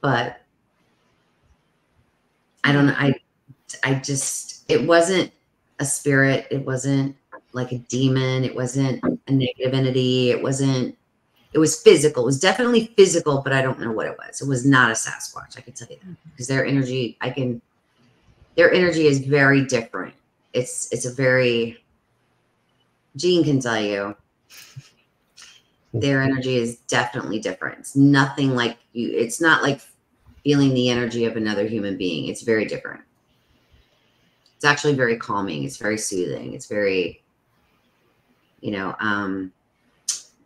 But I don't know. I I just it wasn't a spirit. It wasn't like a demon. It wasn't a negative entity. It wasn't. It was physical. It was definitely physical, but I don't know what it was. It was not a Sasquatch. I can tell you that mm-hmm. because their energy. I can. Their energy is very different. It's it's a very. Gene can tell you. Their energy is definitely different. It's nothing like you. It's not like feeling the energy of another human being. It's very different. It's actually very calming. It's very soothing. It's very, you know, um,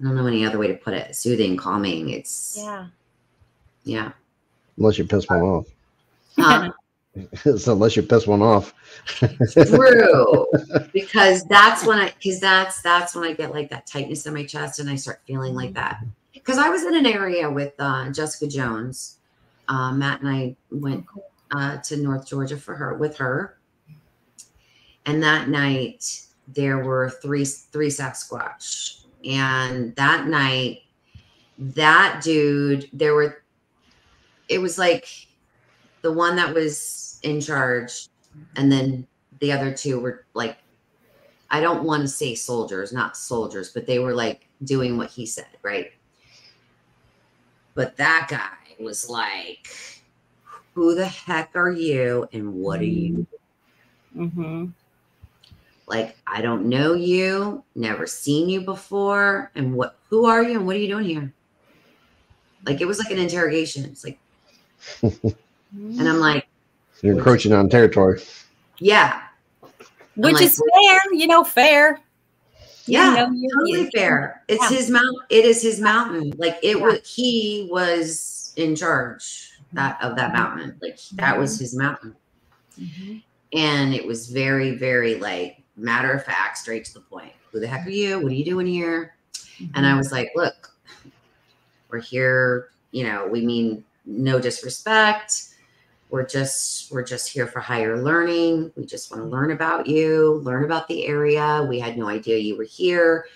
I don't know any other way to put it. Soothing, calming. It's Yeah. yeah. Unless you piss one off. Um, so unless you piss one off. true. because that's when I because that's that's when I get like that tightness in my chest and I start feeling like that. Because I was in an area with uh, Jessica Jones. Uh, Matt and I went uh, to North Georgia for her with her. And that night there were three three Sasquatch. And that night, that dude, there were it was like the one that was in charge, and then the other two were like I don't want to say soldiers, not soldiers, but they were like doing what he said, right? But that guy was like, Who the heck are you and what are you Mm-hmm. Like i don't know you never seen you before and what who are you and what are you doing here like it was like an interrogation it's like and i'm like You're encroaching on territory. yeah Which like, is fair, you know, fair. yeah You know, totally you- fair it's Yeah. his mount it is his mountain like it Yeah. was he was in charge that of that mountain like that was his mountain Mhm. and it was very very like matter of fact straight to the point who the heck are you what are you doing here And I mm-hmm. was like, look, we're here, you know, we mean no disrespect. We're just we're just here for higher learning. We just want to mm-hmm. learn about you, learn about the area. We had no idea you were here.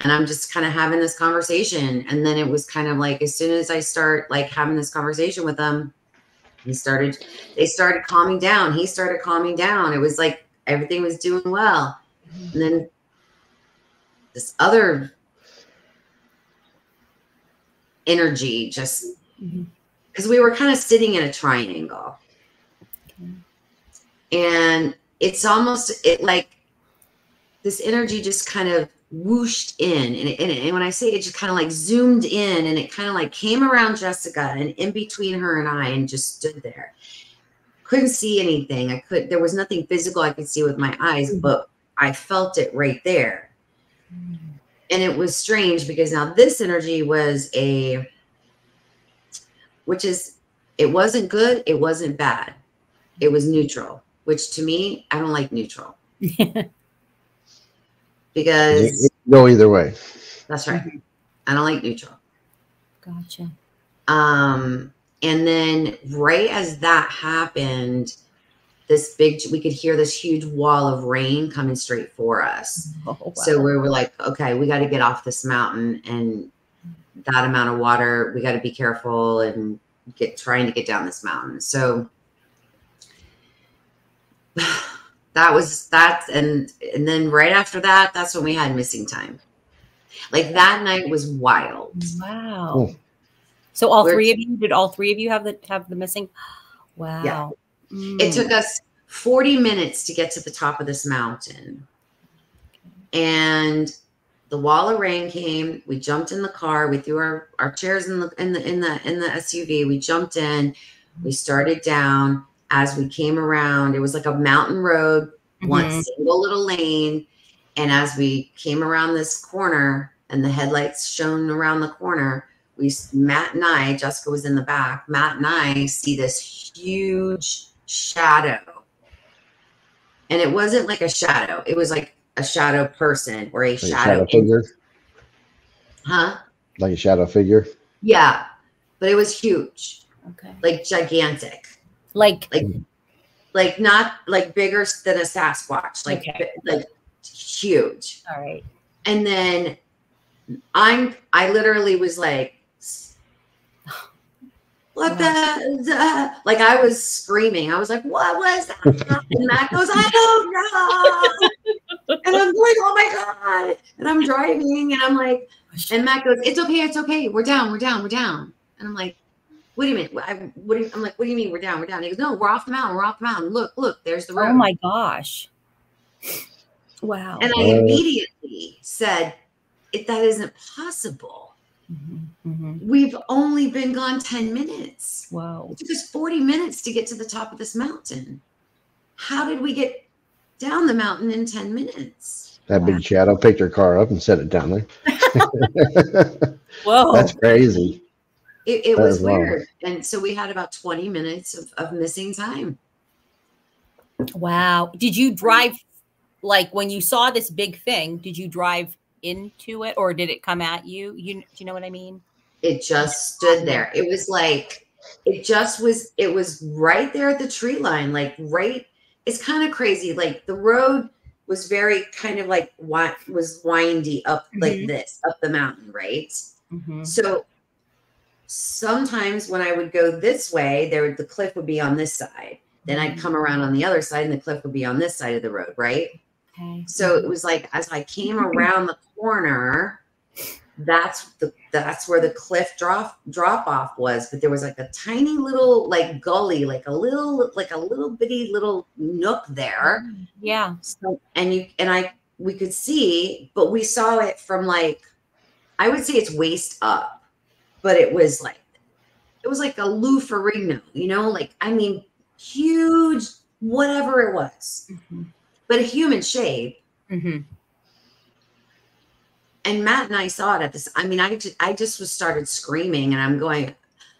And I'm just kind of having this conversation. And then it was kind of like as soon as I start like having this conversation with them, he started they started calming down. He started calming down. It was like everything was doing well. Mm-hmm. And then this other energy just mm-hmm. because we were kind of sitting in a triangle. And it's almost it like this energy just kind of whooshed in and, it, and, it- and when i say it just kind of like zoomed in and it kind of like came around jessica and in between her and i and just stood there couldn't see anything. I could there was nothing physical i could see with my eyes but i felt it right there. And it was strange because now this energy was a which is it wasn't good it wasn't bad. It was neutral which to me i don't like neutral. Because You- you go either way. that's right. I don't like neutral. Gotcha. um And then right as that happened, this big we could hear this huge wall of rain coming straight for us. Oh, wow. So we were like, okay, we got to get off this mountain and that amount of water, we got to be careful and get trying to get down this mountain. So that was that and and then right after that, that's when we had missing time. Like that night was wild. Wow. Cool. So all We're- three of you did all three of you have the have the missing? Wow. It Mm. took us 40 minutes to get to the top of this mountain. And the wall of rain came. We jumped in the car. We threw our, our chairs in the in the in the in the SUV. We jumped in. We started down. As we came around, it was like a mountain road, one Mhm. single little lane. And as we came around this corner and the headlights shone around the corner, we Matt and I, Jessica was in the back. Matt and I see this huge shadow. And it wasn't like a shadow, it was like a shadow person or a Like shadow. shadow figure. Huh? Like a shadow figure. Yeah. But it was huge, Okay. like gigantic. Like Like hmm. like not like bigger than a Sasquatch, like Okay. like huge. all right. And then I'm I literally was like what the, the like I was screaming. I was like, what was that? And Matt goes, I don't know. And I'm going, oh my God. And I'm driving and I'm like, and Matt goes, it's okay, it's okay. We're down, we're down, we're down. And I'm like, what do you mean? I, what do you, I'm like, what do you mean we're down, we're down? He goes, no, we're off the mountain, we're off the mountain. Look, look, there's the road. Oh my gosh. Wow. And I immediately said, it, that isn't possible. Mhm, mhm. We've only been gone 10 minutes. Whoa. It took us 40 minutes to get to the top of this mountain. How did we get down the mountain in 10 minutes? That big shadow picked your car up and set it down there. Whoa. That's crazy. It, it That was is wild. weird. And so we had about 20 minutes of, of missing time. Wow. Did you drive like when you saw this big thing, did you drive into it or did it come at you? You do you know what I mean? It just stood there. It was like, it just was, it was right there at the tree line, like right. It's kind of crazy. Like the road was very kind of like what was windy up like Mhm. this, up the mountain, right? Mhm. So sometimes when I would go this way, there would, the cliff would be on this side. Then I'd come around on the other side, and the cliff would be on this side of the road, right? Okay. So it was like as I came around the corner, that's the that's where the cliff drop drop off was. But there was like a tiny little like gully, like a little like a little bitty little nook there. Yeah. So, and you and I we could see, but we saw it from like I would say it's waist up, but it was like it was like a lufarino, you know, like I mean huge, whatever it was, Mhm. But a human shape. Mhm. And Matt and I saw it at this. I mean, I just I just was started screaming and I'm going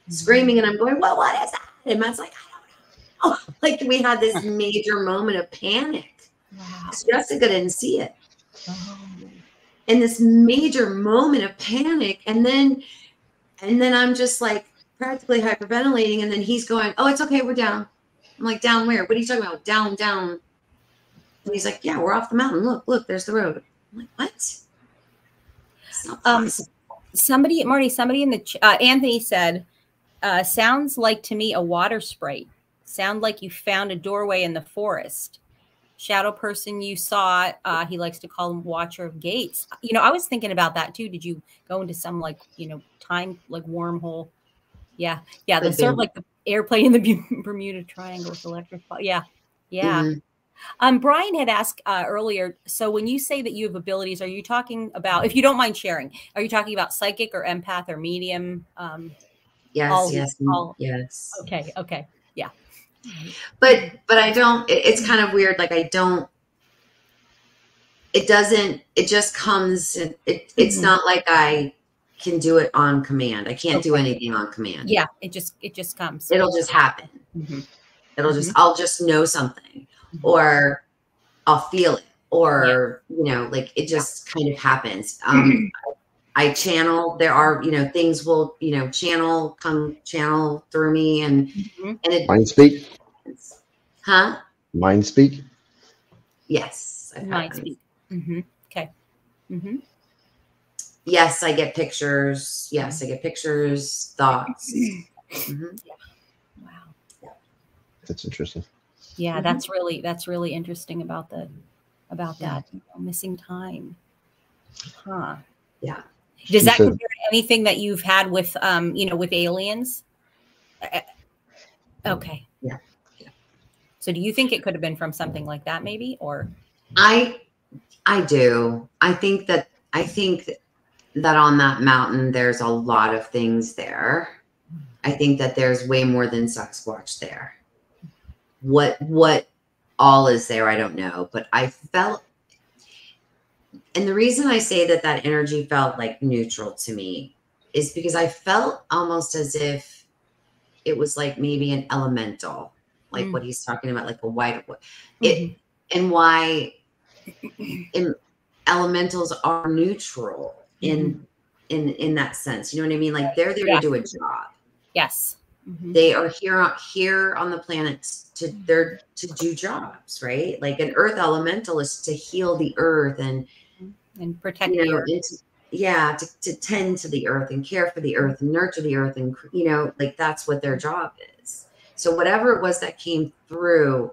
screaming and I'm going, well, what is that? And Matt's like, I don't know. Like we had this major moment of panic. Wow. Jessica didn't see it. Oh. in this major moment of panic and then and then i'm just like practically hyperventilating and then he's going oh it's okay we're down i'm like down where what are you talking about down down and he's like yeah we're off the mountain look look there's the road i'm like what Um. Somebody, Marty, somebody in the uh, Anthony said, uh, "Sounds like to me a water sprite. Sound like you found a doorway in the forest." Shadow person you saw, uh, he likes to call him Watcher of Gates. You know, I was thinking about that too. Did you go into some like you know time like wormhole? Yeah, yeah. The sort of like the airplane in the Bermuda Triangle with electric. Yeah, yeah. Mhm. Um, Brian had asked uh, earlier. So when you say that you have abilities, are you talking about, if you don't mind sharing, are you talking about psychic or empath or medium? Um, yes all- yes all- yes okay, okay, yeah. but but i don't it- it's kind of weird like i don't it doesn't it just comes it, it it's Mhm. not like i can do it on command i can't do anything on command Yeah, it just it just comes. it'll just happen Mhm. it'll just i'll just know something. Or i'll feel it or you know like it just kind of happens um I channel. There are, you know, things will, you know, channel come channel through me, and Mhm. and it, Mind speak. huh? Mind speak. Yes, I've Mind speak. Mm-hmm. Okay. Mm-hmm. Yes, I get pictures. Yes, I get pictures, thoughts. Mhm. Wow. That's interesting. Yeah, Mhm. that's really that's really interesting about the about that you know, missing time. Huh. Yeah. Does She that said- compare to anything that you've had with um, you know, with aliens? Uh, Okay. Yeah. Yeah. So do you think it could have been from something like that maybe or I I do. I think that I think that on that mountain there's a lot of things there. I think that there's way more than Sasquatch there. What what all is there, I don't know, but I felt and the reason I say that that energy felt like neutral to me is because I felt almost as if it was like maybe an elemental, like Mm. what he's talking about, like a white. It and why in, elementals are neutral in in in that sense. You know what I mean? Like they're there Yeah. to do a job. yes. Mhm. They are here on here on the planet to they're to do jobs, right? Like an earth elemental is to heal the earth and And protect you know, earth. and to, yeah, to, to tend to the earth and care for the earth and nurture the earth. And, you know, like that's what their job is. So, whatever it was that came through,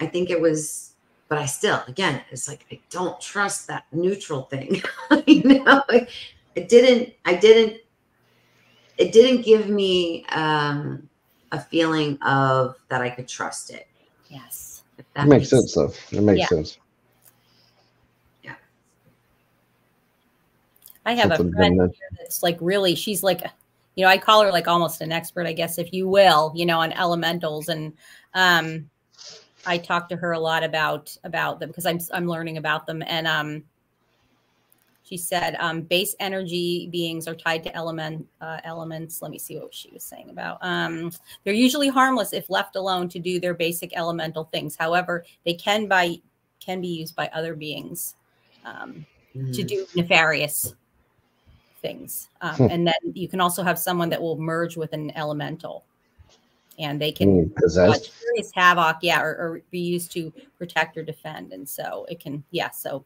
I think it was, but I still, again, it's like, I don't trust that neutral thing. you know, I didn't, I didn't, it didn't give me um, a feeling of that I could trust it. Yes. if That makes sense, though. It makes Yeah. sense. Yeah. I have a friend here that's like really, she's like, you know, I call her like almost an expert, I guess, if you will, you know, on elementals. And um, I talk to her a lot about about them because I'm I'm learning about them. And um, she said um, base energy beings are tied to element uh, elements. Let me see what she was saying about. Um, they're usually harmless if left alone to do their basic elemental things. However, they can by can be used by other beings. Um, to Mm. do nefarious things. Um, Hmm. and then you can also have someone that will merge with an elemental and they can Mm, cause serious havoc, yeah, or, or be used to protect or defend. And so it can, yeah, so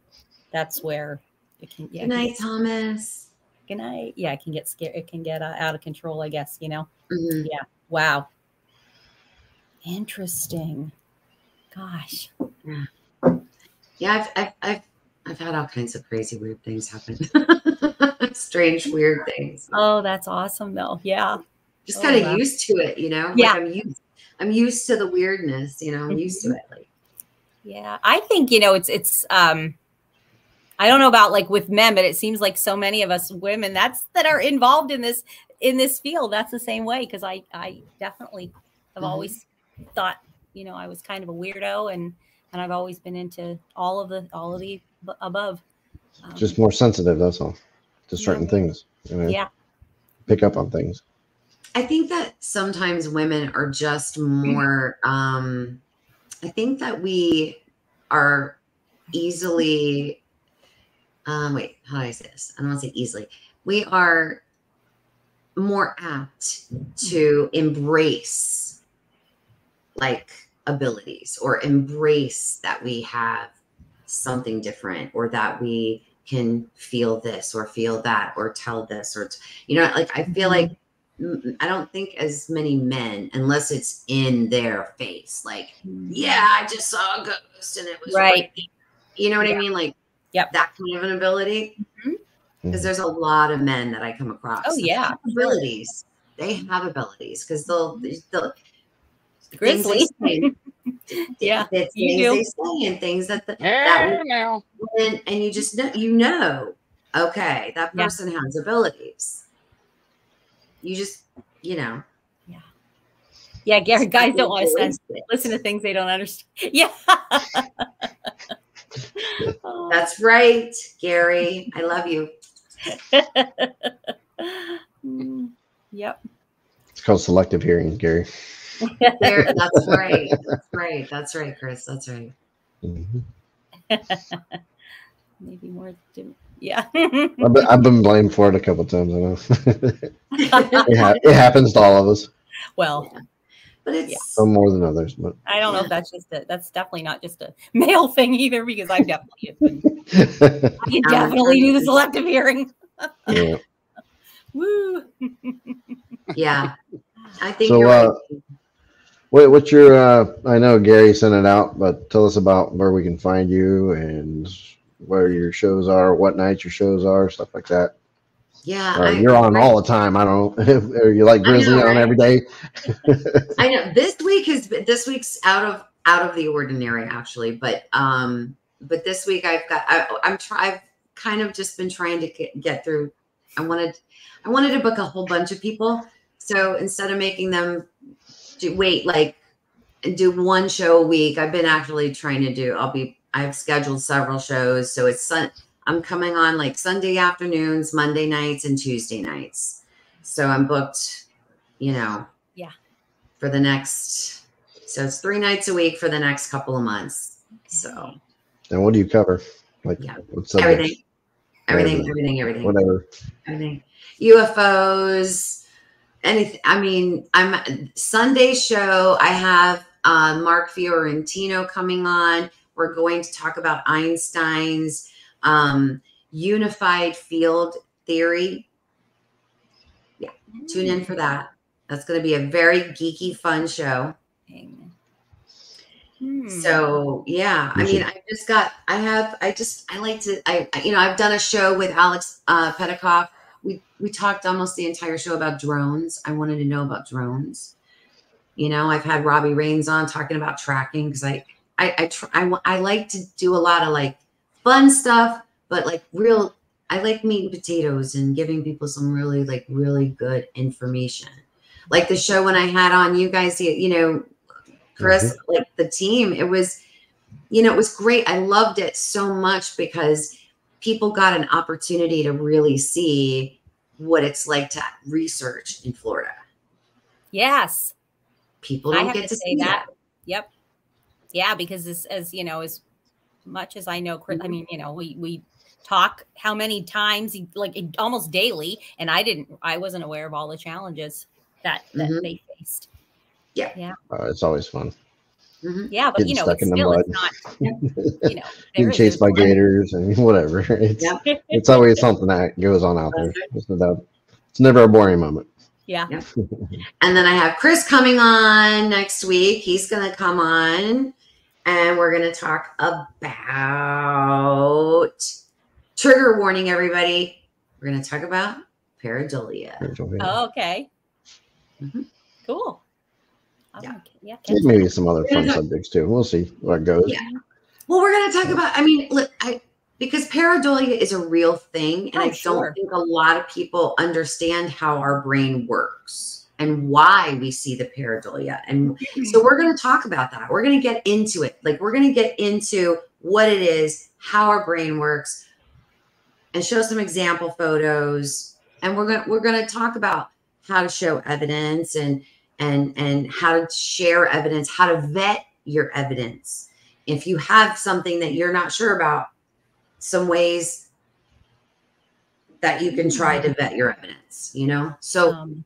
that's where it can, yeah. Good night, get- Thomas. Good night. Yeah, it can get scared. It can get uh, out of control, I guess, you know? Mhm. Wow. Interesting. Gosh. Yeah, I've, I've, I've, I've had all kinds of crazy, weird things happen. Strange, weird things. Oh, that's awesome though. Yeah. Just oh, kind of wow. used to it, you know. Yeah. Like I'm used. I'm used to the weirdness, you know. I'm used to it. Like, Yeah, I think you know it's it's um I don't know about like with men, but it seems like so many of us women that's that are involved in this in this field. That's the same way because I I definitely have Mhm. always thought you know I was kind of a weirdo and and I've always been into all of the all of the above. Um, Just more sensitive. That's all. To certain Yeah. things. You know, yeah, Pick up on things. I think that sometimes women are just more. um I think that we are easily. Um, wait, how do I say this? I don't want to say easily. We are more apt to embrace like abilities or embrace that we have something different or that we can feel this or feel that or tell this or you know like i feel like mm, i don't think as many men unless it's in their face like yeah i just saw a ghost and it was Right. right, you know what Yeah. i mean like Yep. that kind of an ability because Mhm. there's a lot of men that i come across Oh, that yeah. have abilities they have abilities because they'll they'll things they Grizzly. say- Yeah, it's you things do. they say and things that the, Yeah, now. and, and you just know you know okay that Yeah. person has abilities you just you know yeah. Gary, guys don't want to embrace sense it. listen to things they don't understand. Yeah. That's right gary i love you Mm, yep. It's called selective hearing, Gary. there, that's right that's right that's right chris that's right Mhm. maybe more. To, yeah. I've, been, I've been blamed for it a couple times. I know. it, ha- it happens to all of us. Well, But it's Yeah. Some more than others, but I don't know if that's just a, that's definitely not just a male thing either because I definitely have been, I definitely do the selective hearing. yeah. Woo. yeah. I think So, you're uh, right. Wait, what's your? uh I know Gary sent it out, but tell us about where we can find you and where your shows are, what nights your shows are, stuff like that. Yeah. Uh, I- you're on all the time. I don't know. Are you like I know, Grizzly on every day? I know this week has been this week's out of out of the ordinary actually, but um, but this week I've got I, I'm try I've kind of just been trying to get, get through. I wanted I wanted to book a whole bunch of people, so instead of making them do, wait like do one show a week, I've been actually trying to do. I'll be I've scheduled several shows, so it's. I'm coming on like Sunday afternoons, Monday nights, and Tuesday nights. So I'm booked, you know, Yeah. for the next so it's three nights a week for the next couple of months so And what do you cover? Like Yeah. what's subjects? everything everything everything everything Whatever. everything ufos anything i mean i'm sunday show i have uh, mark fiorentino coming on we're going to talk about einstein's um, unified field theory Yeah. tune in for that that's going to be a very geeky fun show Hmm. So yeah, I mean, I just got, I have, I just, I like to, I, I- you know, I've done a show with Alex uh, Petikoff. We we talked almost the entire show about drones. I wanted to know about drones. You know, I've had Robbie Rains on talking about tracking because I, I, I, tr- I, I like to do a lot of like fun stuff, but like real, I like meat and potatoes and giving people some really like really good information. Like the show when I had on you guys, you you know, Chris, mm-hmm. like the team, it was, you know, it was great. I loved it so much because people got an opportunity to really see what it's like to research in Florida. Yes. People I don't have get to to, say see that. that. Yep. Yeah, because this, as you know, as much as I know, Chris, I Mhm. mean, you know, we we talk how many times, like almost daily, and I didn't, I wasn't aware of all the challenges that that Mhm. they faced. Yeah, yeah, uh, it's always fun. Mhm. Yeah, but Getting you know, stuck it's in the still mud. it's not, you know, there Being is- chased by there's gators and whatever. It's Yeah. it's always something that goes on out there. There's no doubt. It's never a boring moment. Yeah. And then I have Chris coming on next week. He's going to come on and we're going to talk about trigger warning, everybody. We're going to talk about pareidolia. Oh, okay. Mhm. Cool. I'm Yeah. yeah. Maybe some other fun subjects too. We'll see where it goes. Yeah. Well, we're going to talk about, I mean, look, I, because pareidolia is a real thing. And Oh, I sure. don't think a lot of people understand how our brain works and why we see the pareidolia. And so we're going to talk about that. We're going to get into it. Like, we're going to get into what it is, how our brain works, and show some example photos. And we're going to, we're going to talk about how to show evidence and, and, and how to share evidence, how to vet your evidence if you have something that you're not sure about, some ways that you can try to vet your evidence, you know? So Um,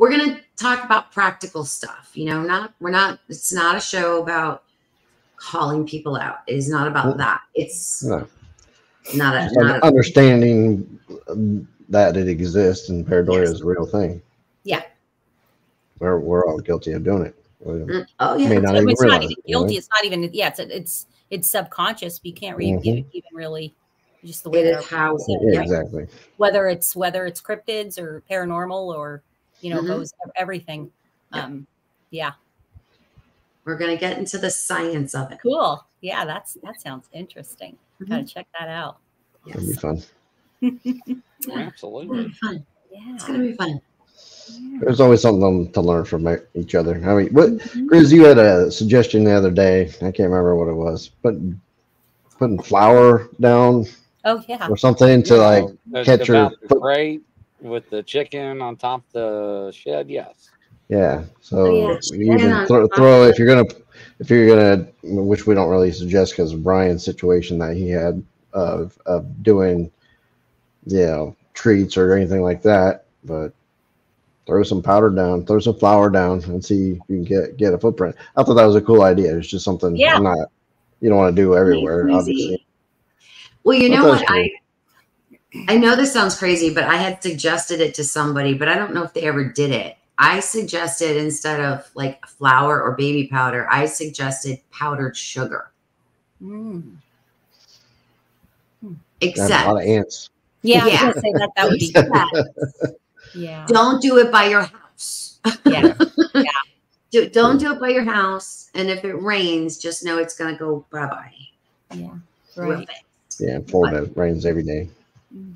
we're going to talk about practical stuff, you know, not, we're not, it's not a show about calling people out. It is not about that. It's No. not a, not un- a understanding um, that it exists and pareidolia Yes. is a real thing. Yeah. We're we're all guilty of doing it. We Mm, oh yeah. not so it's not even it, you know? guilty. It's not even. Yeah, it's it's it's subconscious. But you can't re- Mhm. even, even really just the way It that is how, Yeah, exactly. whether it's whether it's cryptids or paranormal or you know Mhm. goes everything. Yeah. Um, yeah, we're going to get into the science of it. cool. Yeah, that's that sounds interesting. Mhm. Gotta check that out. It'll be fun. It's Absolutely. going to be fun. Yeah. It's going to be fun. There's always something to learn from each other. I mean, what. Grizz, you had a suggestion the other day. I can't remember what it was, but putting flour down Oh yeah. or something to like That's catch your about the foot- crate with the chicken on top of the shed. Yes. Yeah. So Oh, yeah. you even Yeah. throw, throw if you're gonna if you're gonna which we don't really suggest because of Brian's situation that he had of of doing, you know, treats or anything like that. But throw some powder down, throw some flour down, and see if you can get get a footprint. I thought that was a cool idea. It's just something Yeah. I'm not you don't want to do everywhere, Easy. obviously. Well, you But know that's what? I I know this sounds crazy, but I had suggested it to somebody, but I don't know if they ever did it. I suggested instead of like flour or baby powder, I suggested powdered sugar. Mm. Except a lot of ants. Yeah, I was Yeah. say that. That would be except yeah, don't do it by your house. yeah. Do, don't do it by your house. And if it rains, just know it's gonna go bye bye. Yeah, right. Yeah, in Florida it rains every day.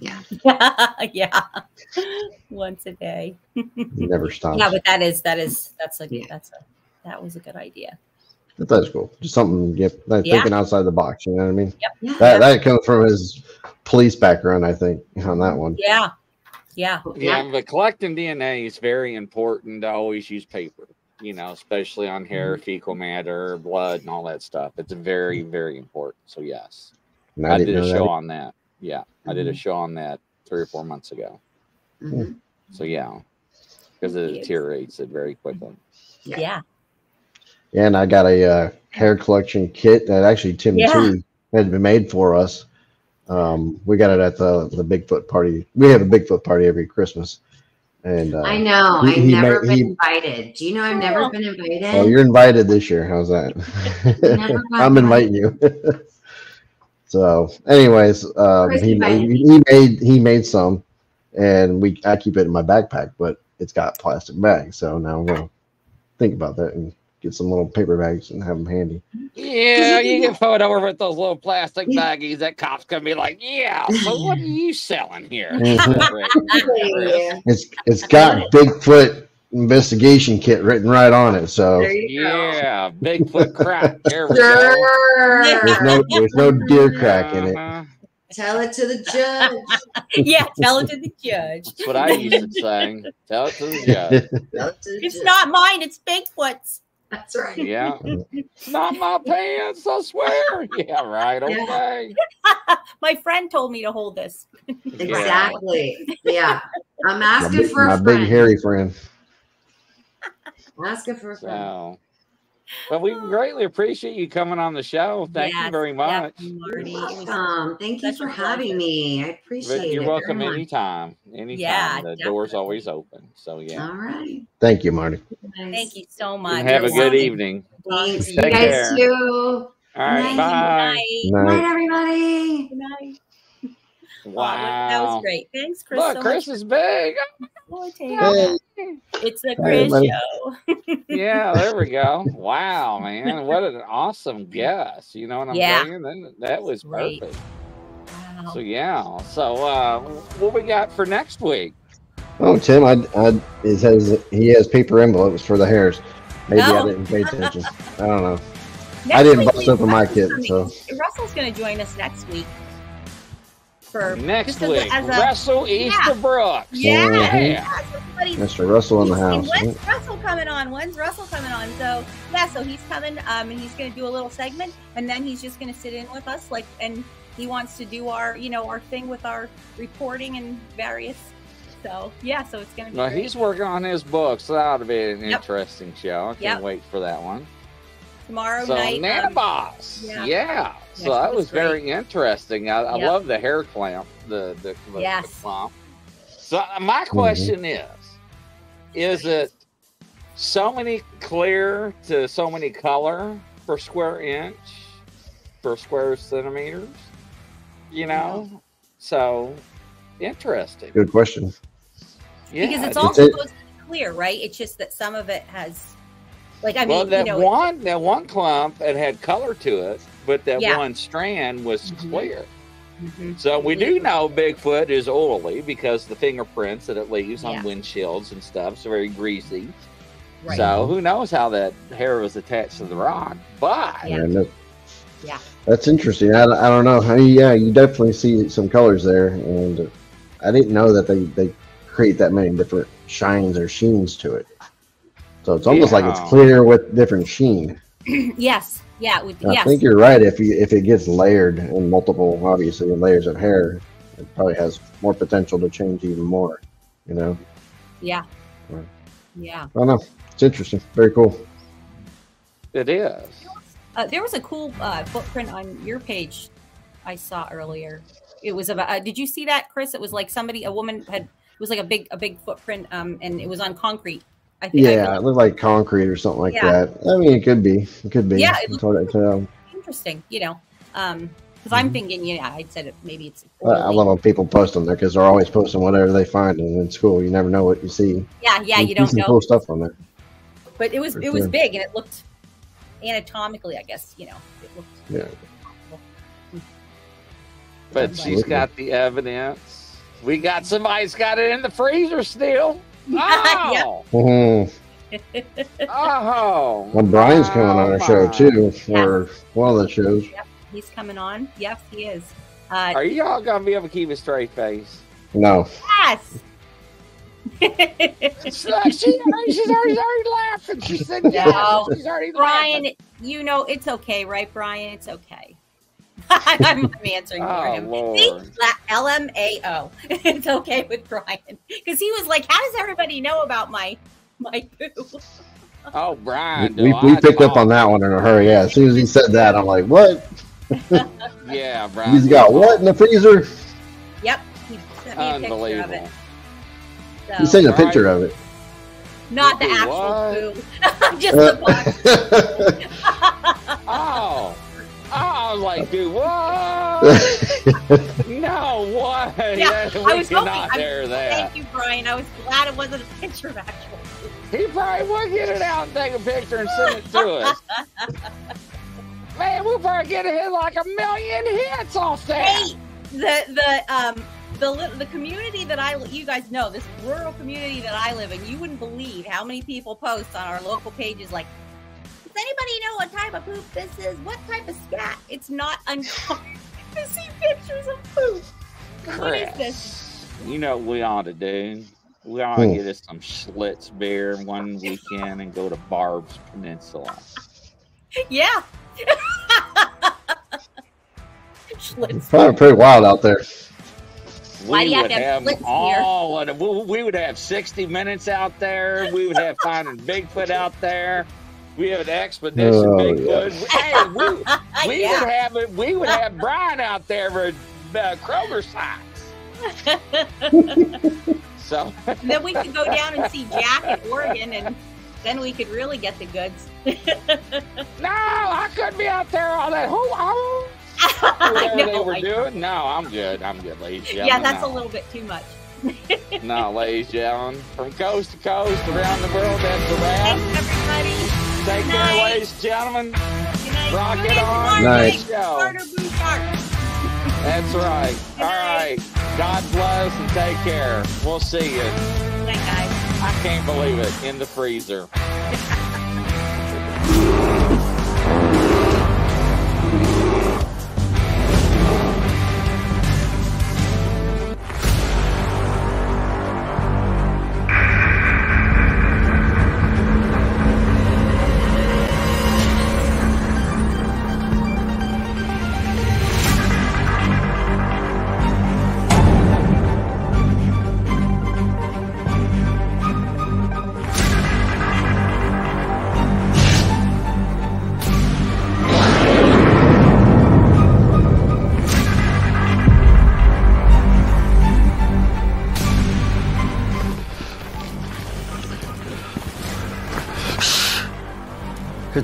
Yeah. yeah. Once a day. Never stops. Yeah, but that is that is that's a Yeah. that's a that was a good idea. But that's cool. Just something yeah, like Yeah. thinking outside the box. You know what I mean? Yeah. That that comes from his police background, I think, on that one. Yeah. Yeah. Yeah, but collecting DNA is very important to always use paper, you know, especially on hair, mm-hmm. fecal matter, blood, and all that stuff. It's very, very important. So, yes, And I, I, did a show that. on that. Yeah, I did a show on that three or four months ago. Mhm. So, yeah, because it deteriorates it very quickly. Yeah. Yeah. And I got a uh, hair collection kit that actually Tim Yeah. T had been made for us. Um, we got it at the the Bigfoot party. We have a Bigfoot party every Christmas, and uh, I know. he- I've he never made- been he- invited. Do you know I've never Oh. been invited? well, you're invited this year. How's that? I'm inviting you. so, anyways, um, he, invited he he made he made some, and we I keep it in my backpack, but it's got plastic bags. So now I'm gonna think about that and get some little paper bags and have them handy. Yeah, you can get pulled over with those little plastic baggies. That cop's gonna be like, "Yeah, so what are you selling here?" Yeah. It's it's got Bigfoot investigation kit written right on it. So There you go. Yeah, Bigfoot crap. There we go. there's no there's no deer crack in it. Uh-huh. Tell it to the judge. Yeah. Tell it to the judge. That's what I used to say. Tell it to the judge. Tell it to the It's judge. not mine, it's Bigfoot's. That's right. Yeah. Not my pants, I swear. Yeah, right. Okay. My friend told me to hold this. Exactly. Yeah. I'm asking big, for my a big hairy friend. Asking for a friend. So, but we oh. greatly appreciate you coming on the show. Thank you very much. definitely, Marty. It Welcome. Thank you for having me. I But appreciate you're it. welcome very much. anytime. Anytime. Yeah, the door's always open. So yeah. All right. Thank you, Marty. Thank you so much. And have a good lovely evening. Thanks. to You Take guys care. too. All right. Night. Bye. Night. Night. Night, everybody. Good night. Wow. that was great. Thanks, Chris. Look, so Chris much is big. for Hey. It's the Hey, Chris everybody. show. Yeah, there we go. Wow, man. What an awesome guess. You know what I'm Yeah. saying? That, that was Great. perfect. Wow. So yeah. So uh what we got for next week? Oh, Tim, I, I it says he has paper envelopes for the hairs. Maybe I didn't pay attention. I don't know. Next I didn't week, bust open my Russell's kit, so Russell's going to join us next week. For Next just a- week, as a- Russell Easterbrooks. Yeah. Yeah. everybody's Mr. Russell in the And house. When's Russell coming on? When's Russell coming on? So yeah, so he's coming, um, and he's going to do a little segment, and then he's just going to sit in with us, like, and he wants to do our, you know, our thing with our reporting and various. So yeah, so it's going to be. Well, great. he's working on his book, so that'll be an Yep. interesting show. I can't Yep. wait for that one. Tomorrow So night. um, Nonnaboss. yeah. yeah. So Yes, that was was great. very interesting. I, I Yep. love the hair clamp, the the, the, Yes. the clump. So uh, my question is, is it so many clear to so many color per square inch per square centimeters? You know, so interesting. Good question. Yeah, because it's I all It's it. supposed to be clear, right? It's just that some of it has, like, I mean, well, that you know, one that one clump it had color to it, but that Yeah. one strand was Mhm. clear. Mhm. So we do know Bigfoot is oily because the fingerprints that it leaves on windshields and stuff is very greasy. Right. So who knows how that hair was attached to the rock? But Yeah. Yeah. That's interesting. I, I don't know. I mean, yeah, you definitely see some colors there, and I didn't know that they, they create that many different shines or sheens to it. So it's almost like it's clear with different sheen. yes, Yeah, it would, I yes. think you're right. If you if it gets layered in multiple, obviously layers of hair, it probably has more potential to change even more. You know, yeah. Right. Yeah. I don't know. It's interesting. Very cool. It is. Uh, there was a cool uh, footprint on your page I saw earlier. It was about. Uh, did you see that, Chris? It was like somebody, a woman had. It was like a big, a big footprint, um, and it was on concrete. I think. I Yeah, really- it looked like concrete or something like Yeah. that. I mean, it could be. It could be. Yeah, it it's hard to interesting. You know, um, because I'm thinking, yeah, I said it. Maybe it's. I, I love when people post them there because they're always posting whatever they find, and it's cool. You never know what you see. Yeah, yeah. You see don't some know, cool stuff on there. but it was For it was big and it looked anatomically, I guess. You know, it looked. Yeah. But she's got the evidence. We got somebody's got it in the freezer still. Yeah. Oh, Mhm. oh. Well, Brian's coming on our show my. too, or one of the shows. He's coming on. Yes, he is. Uh, Are y'all gonna be able to keep a straight face? No, yes. She's, like, she, she's already, already laughing. She said yes. No. She's already Brian, laughing. you know it's okay, right, Brian? It's okay. I'm, I'm answering for Oh him. Lord. See, LMAO. It's okay with Brian because he was like, "How does everybody know about my my poo?" Oh, Brian. we, do we I picked up on that one in a hurry. Yeah, as soon as he said that, I'm like, "What? Yeah, Brian. He's got what in the freezer?" Yep, he sent me a picture of it. So, He sent a Right. picture of it. not the actual what? poo, just the box. Oh. Oh, I was like, dude, what? no, what? Yeah, we I was hoping- cannot I'm- Thank you, Brian. I was glad it wasn't a picture of actual. He probably would get it out and take a picture and send it to us. Man, we'll probably get a hit like a million hits off that. Hey, the the um the li- the community that I you guys know this rural community that I live in. You wouldn't believe how many people post on our local pages like. Does anybody know what type of poop this is? What type of scat? It's not uncommon to see pictures of poop. What is this? You know what we ought to do? We ought to Hmm. get us some Schlitz beer one weekend and go to Barb's Peninsula. Yeah. Schlitz. Probably pretty wild out there. Why do you have to have Schlitz beer? all of the- we we would have 60 minutes out there. We would have finding Bigfoot out there. We have an expedition Oh, Bigfoot. Hey, we, we yeah. would have it. We would have Brian out there for uh, Kroger socks. So And then we could go down and see Jack in Oregon, and then we could really get the goods. no, I couldn't be out there all that. Who? Oh, I whatever they know, were I- doing. No, I'm good. I'm good, ladies. yeah, gentlemen. that's a little bit too much. No, ladies, and gentlemen, from coast to coast, around the world, that's a wrap. Thanks, everybody. Take care, Night. ladies and gentlemen. Good. Rock it in on. tomorrow Night. night. Smarter Boo Shark. That's right. Good All night. right. God bless and take care. We'll see you. Good night, guys. I can't believe it. In the freezer.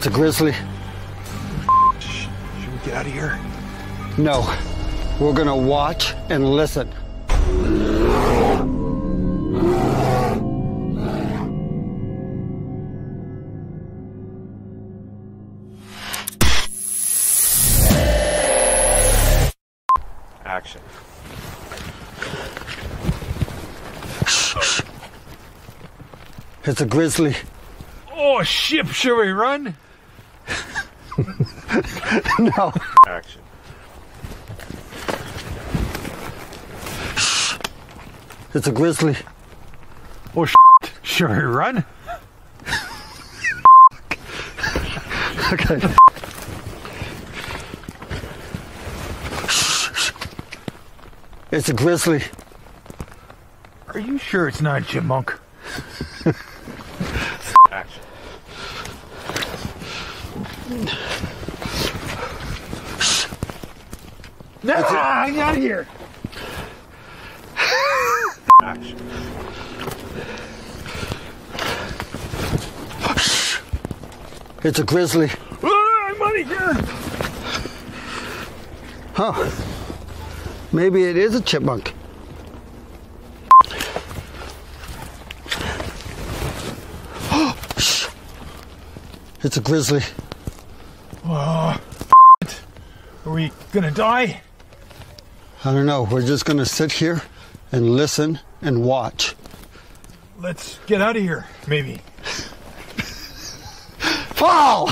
It's a grizzly. Should we get out of here? No. We're gonna watch and listen. Action. It's a grizzly. Oh, ship! Should we run? no. Action. It's a grizzly. Oh, shit. Sure, run. okay. It's a grizzly. Are you sure it's not a chipmunk? Action. Nah, get out of here. It's a grizzly. Ah, I'm out of here. Huh. Maybe it is a chipmunk. It's a grizzly. Are we gonna die? I don't know. We're just going to sit here and listen and watch. Let's get out of here, maybe. Fall!